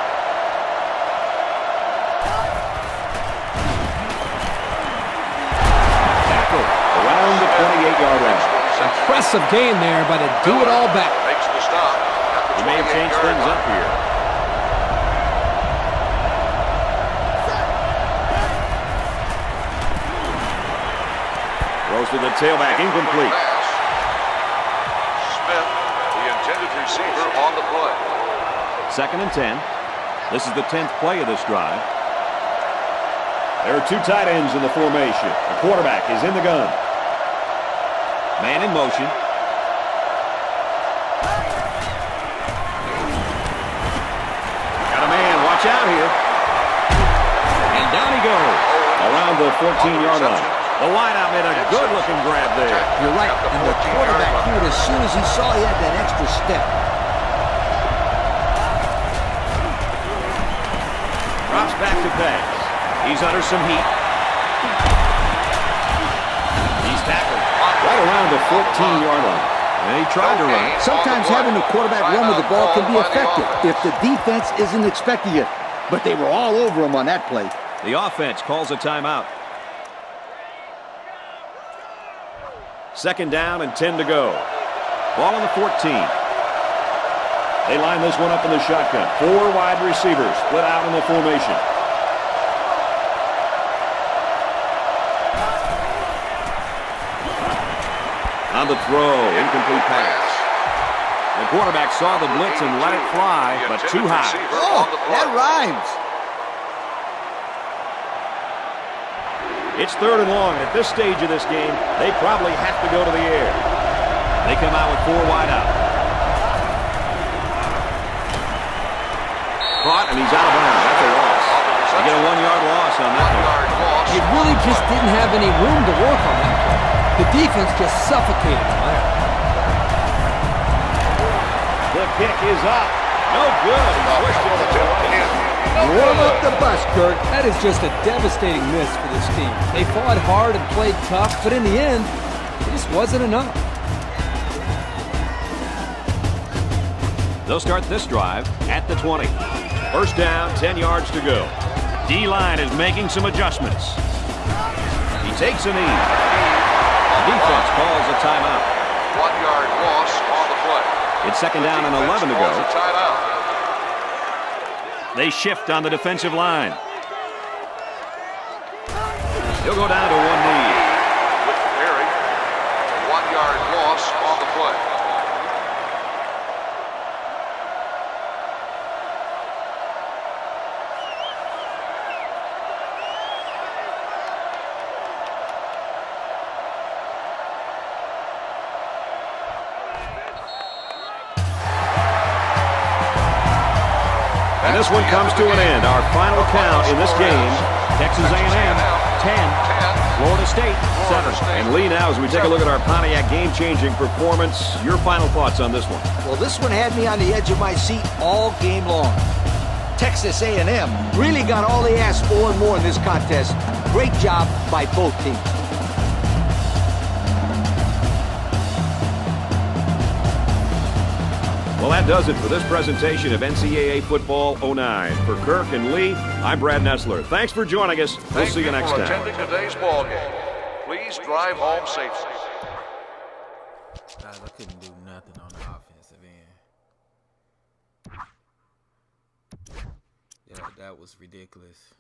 Impressive gain there by the do-it-all back. Makes the stop He may have changed things up here. Throws to the tailback, incomplete. Smith, the intended receiver on the play. Second and 10. This is the 10th play of this drive. There are two tight ends in the formation. The quarterback is in the gun. Man in motion. 14-yard line. The wideout made a good-looking grab there. You're right. And the quarterback knew it as soon as he saw he had that extra step. Drops back to pass. He's under some heat. He's tackled right around the 14-yard line. And he tried to run. Sometimes having the quarterback run with the ball can be effective if the defense isn't expecting it. But they were all over him on that play. The offense calls a timeout. Second down and 10 to go. Ball on the 14. They line this one up in the shotgun. Four wide receivers split out in the formation. On the throw, incomplete pass. The quarterback saw the blitz and let it fly, but too high. Oh, that rhymes. It's third and long. At this stage of this game, they probably have to go to the air. They come out with four wide out. Caught, and he's out of bounds. That's a loss. You get a one-yard loss on that one. One-yard loss. It really just didn't have any room to work on that play. The defense just suffocated them there. The kick is up. No good. Pushed it to the right. Warm up the bus, Kirk. That is just a devastating miss for this team. They fought hard and played tough, but in the end, it just wasn't enough. They'll start this drive at the 20. First down, 10 yards to go. D-line is making some adjustments. He takes a knee. Defense calls a timeout. One-yard loss on the play. It's second down and 11 to calls go. They shift on the defensive line. He'll go down to one this one comes to an end. Our final count in this game, Texas A&M 10, Florida State 7. And Lee, now as we take a look at our Pontiac game-changing performance, your final thoughts on this one. Well, this one had me on the edge of my seat all game long. Texas A&M really got all they asked for and more in this contest. Great job by both teams. Well, that does it for this presentation of NCAA Football 09. For Kirk and Lee, I'm Brad Nessler. Thanks for joining us. We'll Thank see you next for time. attending today's ball game. Please drive home safely. Guys, I couldn't do nothing on the offensive end. Yeah, that was ridiculous.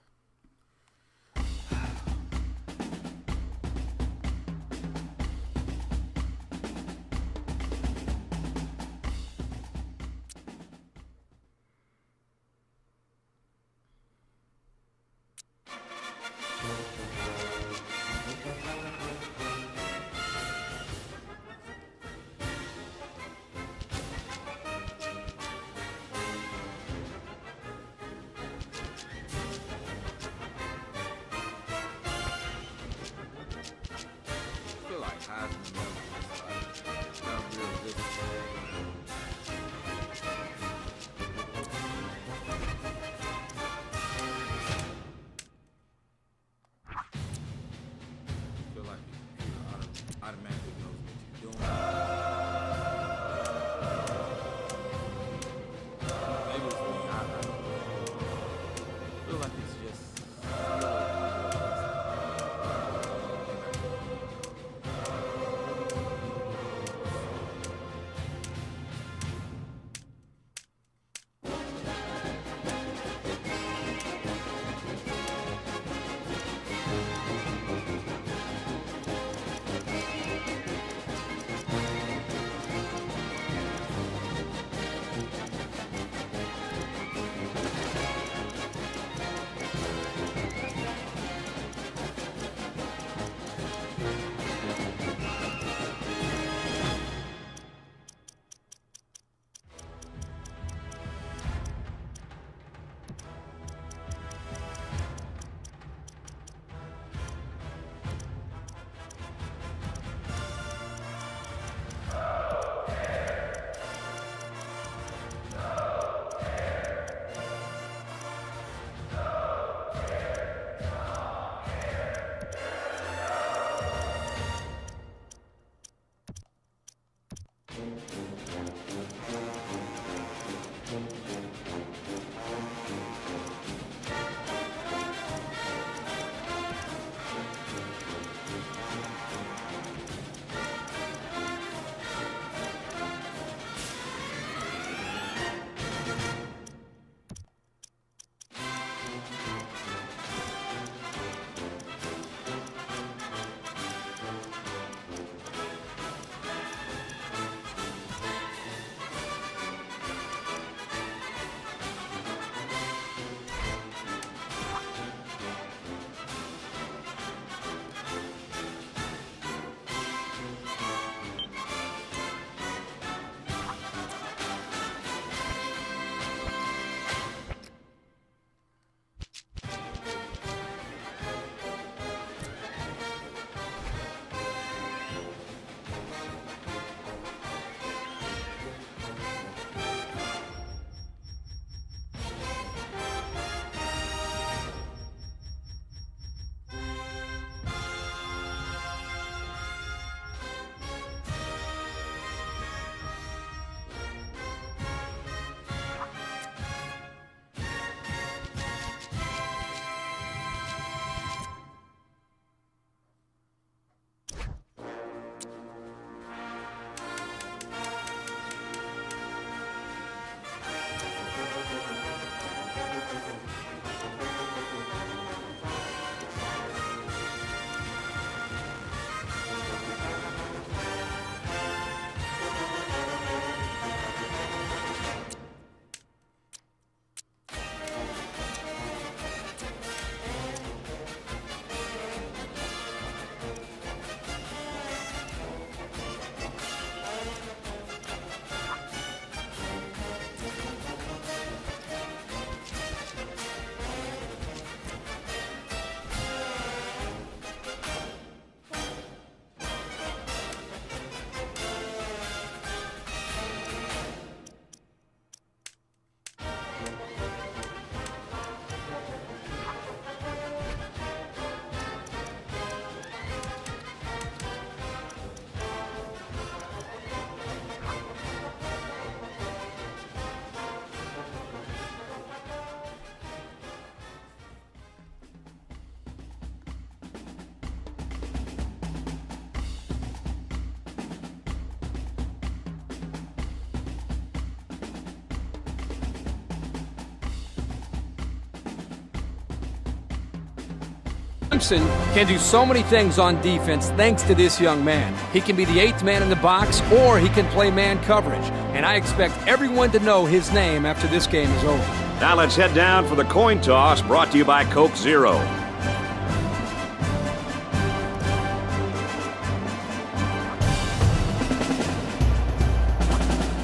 Simpson can do so many things on defense thanks to this young man. He can be the eighth man in the box or he can play man coverage. And I expect everyone to know his name after this game is over. Now let's head down for the coin toss brought to you by Coke Zero.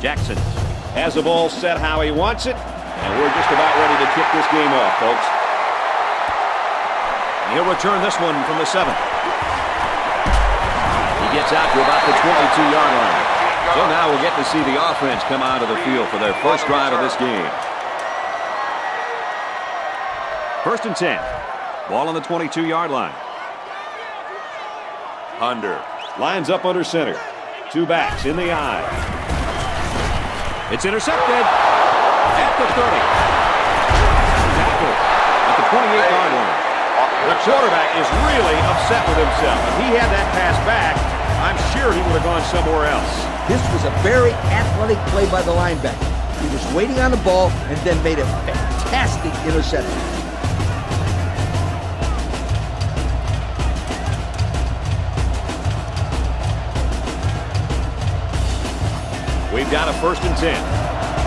Jackson has the ball set how he wants it, and we're just about ready to kick this game off, folks. He'll return this one from the seventh. He gets out to about the 22-yard line. So now we'll get to see the offense come out of the field for their first drive of this game. First and 10. Ball on the 22-yard line. Under. Lines up under center. Two backs in the I. It's intercepted at the 30. Tackle at the 28-yard line. The quarterback is really upset with himself. If he had that pass back, I'm sure he would have gone somewhere else. This was a very athletic play by the linebacker. He was waiting on the ball and then made a fantastic interception. We've got a first and 10.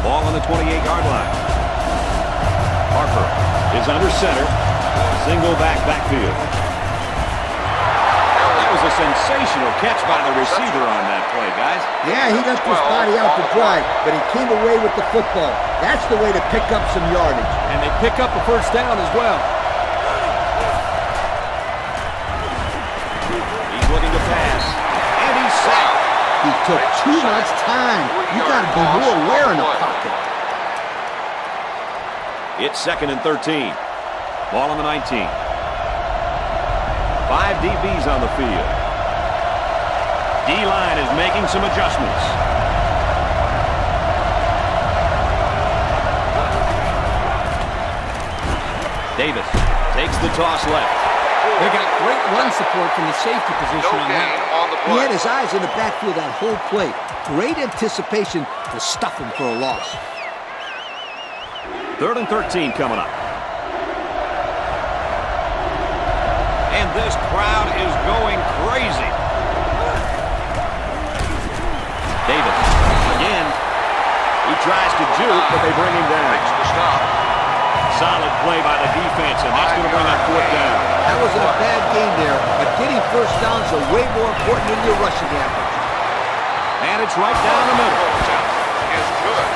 Ball on the 28-yard line. Harper is under center. Single back backfield. That was a sensational catch by the receiver on that play, guys. Yeah, he left his body out to dry, but he came away with the football. That's the way to pick up some yardage. And they pick up a first down as well. He's looking to pass. And he's sacked. He took too much time. You got to be more aware in the pocket. It's second and 13. Ball on the 19. Five DBs on the field. D-line is making some adjustments. Davis takes the toss left. They got great run support from the safety position No on that. on the He had his eyes in the backfield that whole play. Great anticipation to stuff him for a loss. Third and 13 coming up. And this crowd is going crazy. Davis, again, he tries to juke, but they bring him down. Makes the stop. Solid play by the defense, and that's going to bring up fourth down. That wasn't a bad game there, but getting first downs are way more important than your rushing average. And it's right down the middle. Is good.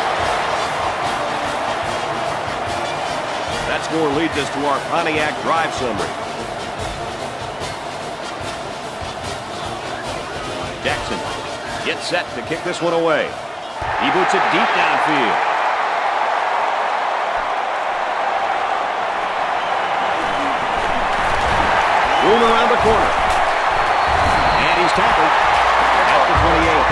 That score leads us to our Pontiac drive summary. Gets set to kick this one away. He boots it deep downfield. Room around the corner. And he's tackled at the 28.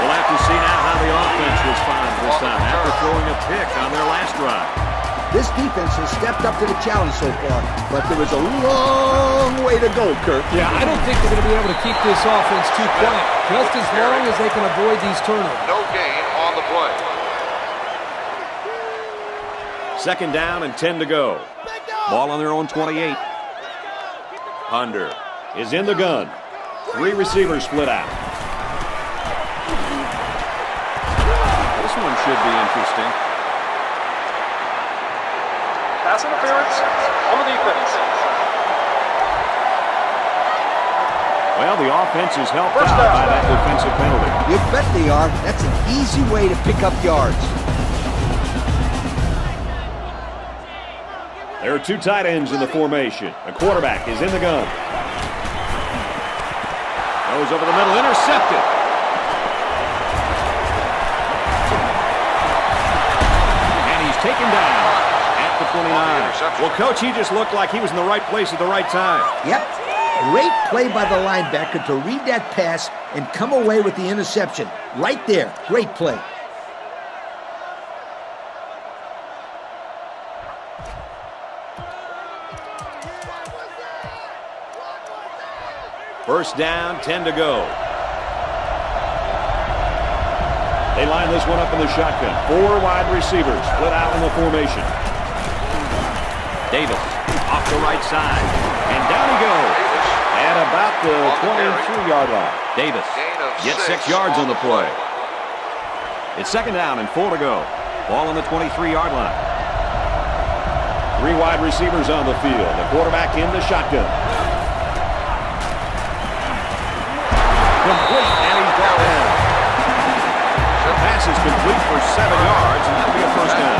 We'll have to see now how the offense responds this time after throwing a pick on their last drive. This defense has stepped up to the challenge so far, but there is a long way to go, Kirk. Yeah, I don't think they're going to be able to keep this offense too quiet, just as long as they can avoid these turnovers. No gain on the play. Second down and 10 to go. Ball on their own 28. Under is in the gun. Three receivers split out. This one should be interesting. Pass interference on the defense. Well, the offense is helped First out down. by that defensive penalty. You bet they are. That's an easy way to pick up yards. There are two tight ends in the formation. The quarterback is in the gun. Goes over the middle, intercepted. And he's taken down at the 29. Well, Coach, he just looked like he was in the right place at the right time. Yep. Great play by the linebacker to read that pass and come away with the interception. Right there. Great play. First down, 10 to go. They line this one up in the shotgun. Four wide receivers split out in the formation. Davis off the right side. And down he goes. At about the 22-yard line. Davis gets six yards on the play. It's second down and four to go. Ball on the 23-yard line. Three wide receivers on the field. The quarterback in the shotgun. Complete, and he's brought down. The pass is complete for seven yards, and that'll be a first down.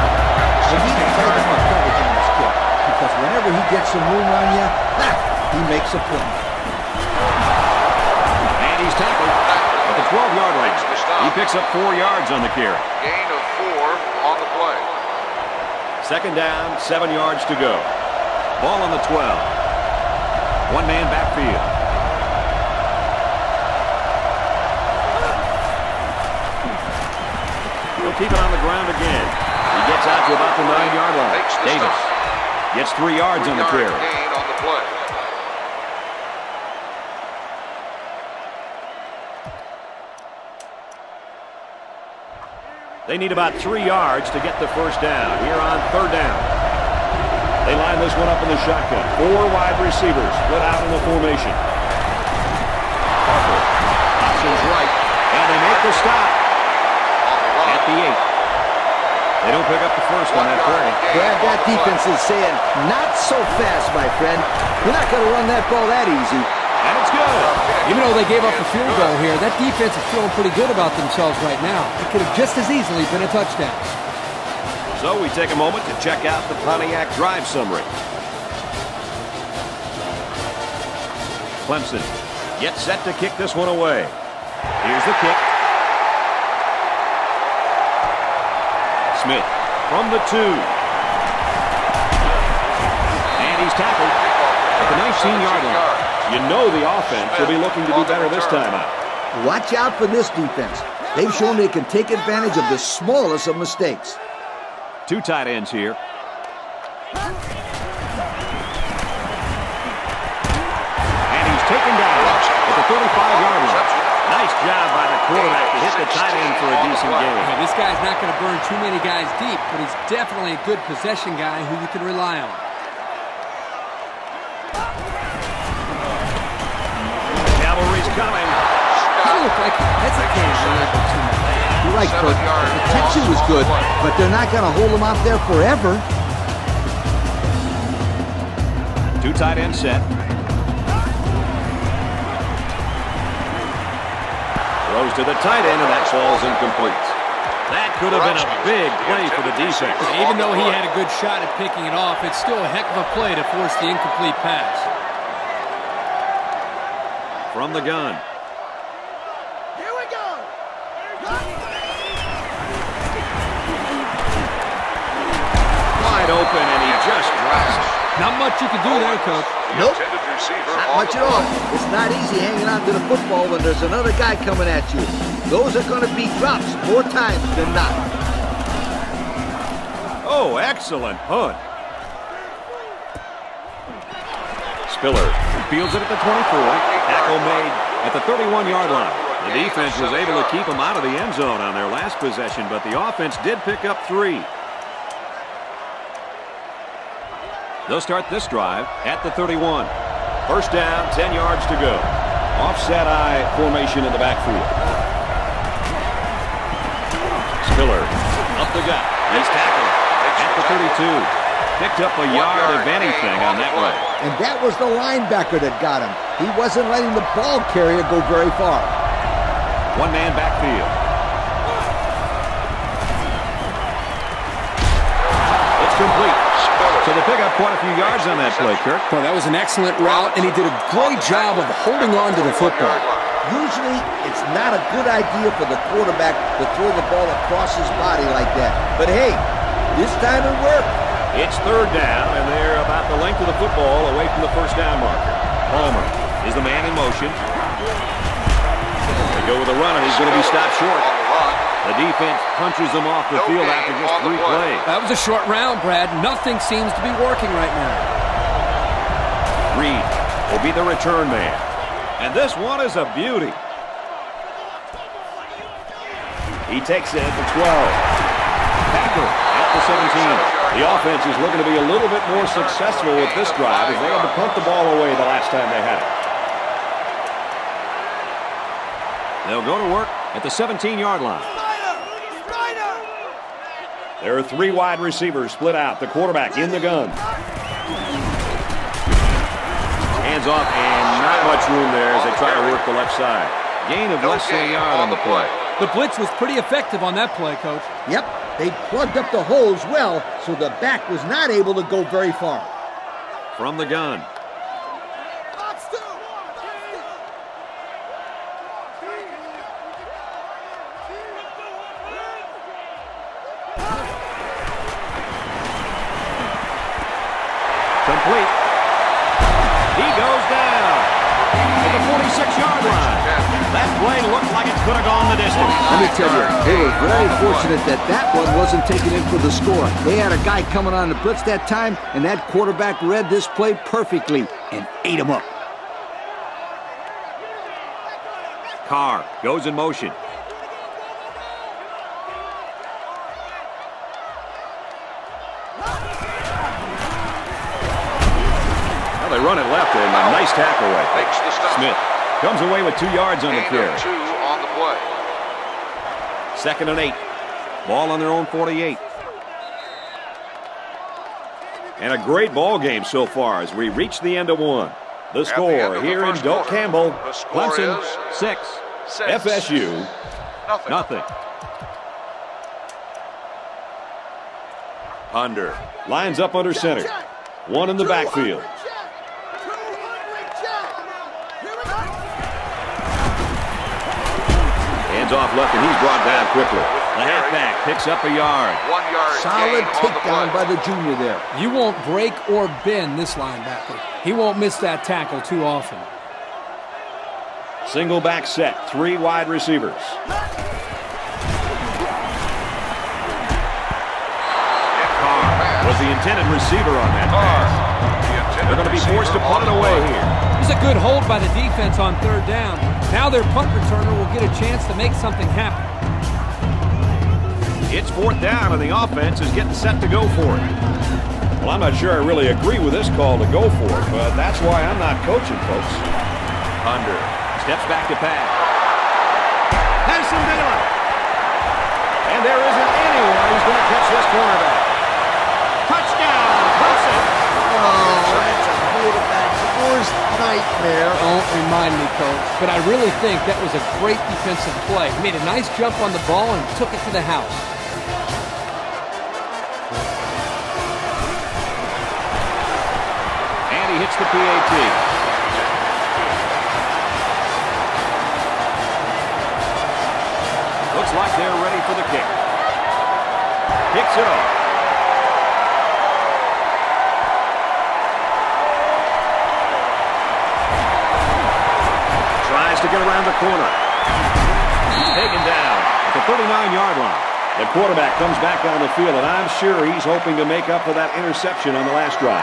Whenever he gets some room on you, ha, he makes a play. And he's tackled at the 12-yard line. He picks up four yards on the carry. Gain of four on the play. Second down, seven yards to go. Ball on the 12. One man backfield. He'll keep it on the ground again. He gets out to about the nine-yard line. Davis stop. Gets three yards on the Three-yard carry. on the play. They need about three yards to get the first down here on third down. They line this one up in the shotgun. Four wide receivers split out in the formation. Parker options right, and they make the stop at the eight. They don't pick up the first on that play. Brad, that defense is saying, not so fast, my friend. You're not going to run that ball that easy. And it's good. Even though they gave up a field goal here, that defense is feeling pretty good about themselves right now. It could have just as easily been a touchdown. So we take a moment to check out the Pontiac drive summary. Clemson gets set to kick this one away. Here's the kick. Smith from the two. And he's tackled at the 19-yard line. You know the offense will be looking to do better this time out. Watch out for this defense. They've shown they can take advantage of the smallest of mistakes. Two tight ends here. Quarterback to hit the tight end for a decent gain. Hey, this guy's not going to burn too many guys deep, but he's definitely a good possession guy who you can rely on. Cavalry's coming. Kind of look like he hesitated a little bit too much. You're right, Kirk. The protection was good, but they're not going to hold him out there forever. Two tight end set. To the tight end, and that falls incomplete. That could have been a big play for the defense. Even though he had a good shot at picking it off, it's still a heck of a play to force the incomplete pass. From the gun. Here we go. Wide open, and he just drops it. Not much you can do there, Coach. Nope. Not much at all. It's not easy hanging on to the football when there's another guy coming at you. Those are going to be drops more times than not. Oh, excellent punt. Spiller fields it at the 24. Tackle made at the 31-yard line. The defense was able to keep them out of the end zone on their last possession, but the offense did pick up three. They'll start this drive at the 31. First down, 10 yards to go. Offset I formation in the backfield. Spiller up the gut. He's tackled at the 32. Picked up a yard of anything on that one. And that was the linebacker that got him. He wasn't letting the ball carrier go very far. One man backfield. It's complete. So they pick up quite a few yards on that play, Kirk. Well, that was an excellent route, and he did a great job of holding on to the football. Usually, it's not a good idea for the quarterback to throw the ball across his body like that. But hey, this time it worked. It's third down, and they're about the length of the football away from the first down marker. Palmer is the man in motion. They go with a run, and he's going to be stopped short. On the defense punches them off the No field after just three play. plays. That was a short round, Brad. Nothing seems to be working right now. Reed will be the return man. And this one is a beauty. He takes it at the 12. Packer at the 17. The offense is looking to be a little bit more successful with this drive as they had to punt the ball away the last time they had it. They'll go to work at the 17-yard line. There are three wide receivers split out. The quarterback in the gun. Hands off and not much room there as they try to work the left side. Gain of less than a yard on the play. The blitz was pretty effective on that play, Coach. Yep, they plugged up the holes well, so the back was not able to go very far. From the gun. Let me tell you, they were very fortunate that that one wasn't taken in for the score. They had a guy coming on the blitz that time, and that quarterback read this play perfectly and ate him up. Carr goes in motion. Well, they run it left and a nice tackle away. Makes the stop. Smith comes away with two yards on the Gain carry. two on the play. Second and eight. Ball on their own 48. And a great ball game so far as we reach the end of one. The the score the here in first Doak Campbell. Clemson six. six. FSU Nothing. nothing. Under lines up under center. One in the backfield. Off left and he's brought down quickly. The halfback picks up a yard. One yard Solid gain on the takedown by the junior there. You won't break or bend this linebacker. He won't miss that tackle too often. Single back set, three wide receivers. Carr was the intended receiver on that pass. They're going to be forced to receiver punt it away here. It was a good hold by the defense on third down. Now their punt returner will get a chance to make something happen. It's fourth down, and the offense is getting set to go for it. Well, I'm not sure I really agree with this call to go for it, but that's why I'm not coaching, folks. Under. Steps back to pass. Has some daylight. And there isn't anyone who's going to catch this cornerback. Quarterback's nightmare. Don't remind me, Coach. But I really think that was a great defensive play. He made a nice jump on the ball and took it to the house. And he hits the PAT. Looks like they're ready for the kick. Kicks it off. Corner. He's taken down at the 39-yard line. The quarterback comes back on the field, and I'm sure he's hoping to make up for that interception on the last drive.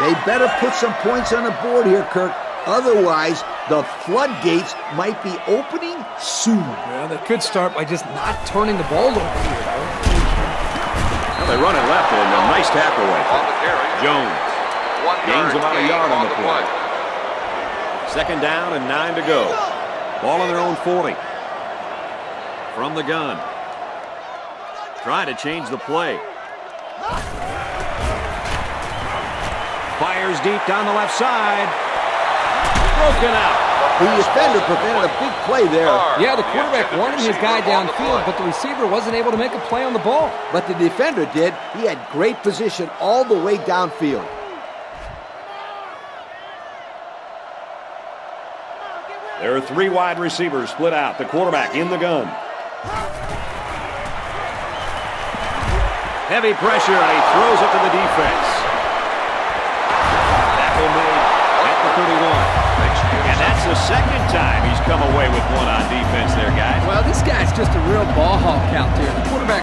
They better put some points on the board here, Kirk. Otherwise, the floodgates might be opening soon. Well, they could start by just not turning the ball over here, though. Now they run it left and a nice tackle away. On. Jones gains about a yard on on the the play. play. Second down and nine to go. Ball on their own 40. From the gun. Trying to change the play. Fires deep down the left side. Broken out. The defender prevented a big play there, Yeah, the quarterback intended wanted his guy receiver on downfield, but the receiver wasn't able to make a play on the ball. but the defender did. He had great position all the way downfield. There are three wide receivers split out. The quarterback in the gun. Heavy pressure, and he throws it to the defense. Tackle made at the 31. And that's the second time he's come away with one on defense there, guys. Well, this guy's just a real ball hawk out there. The quarterback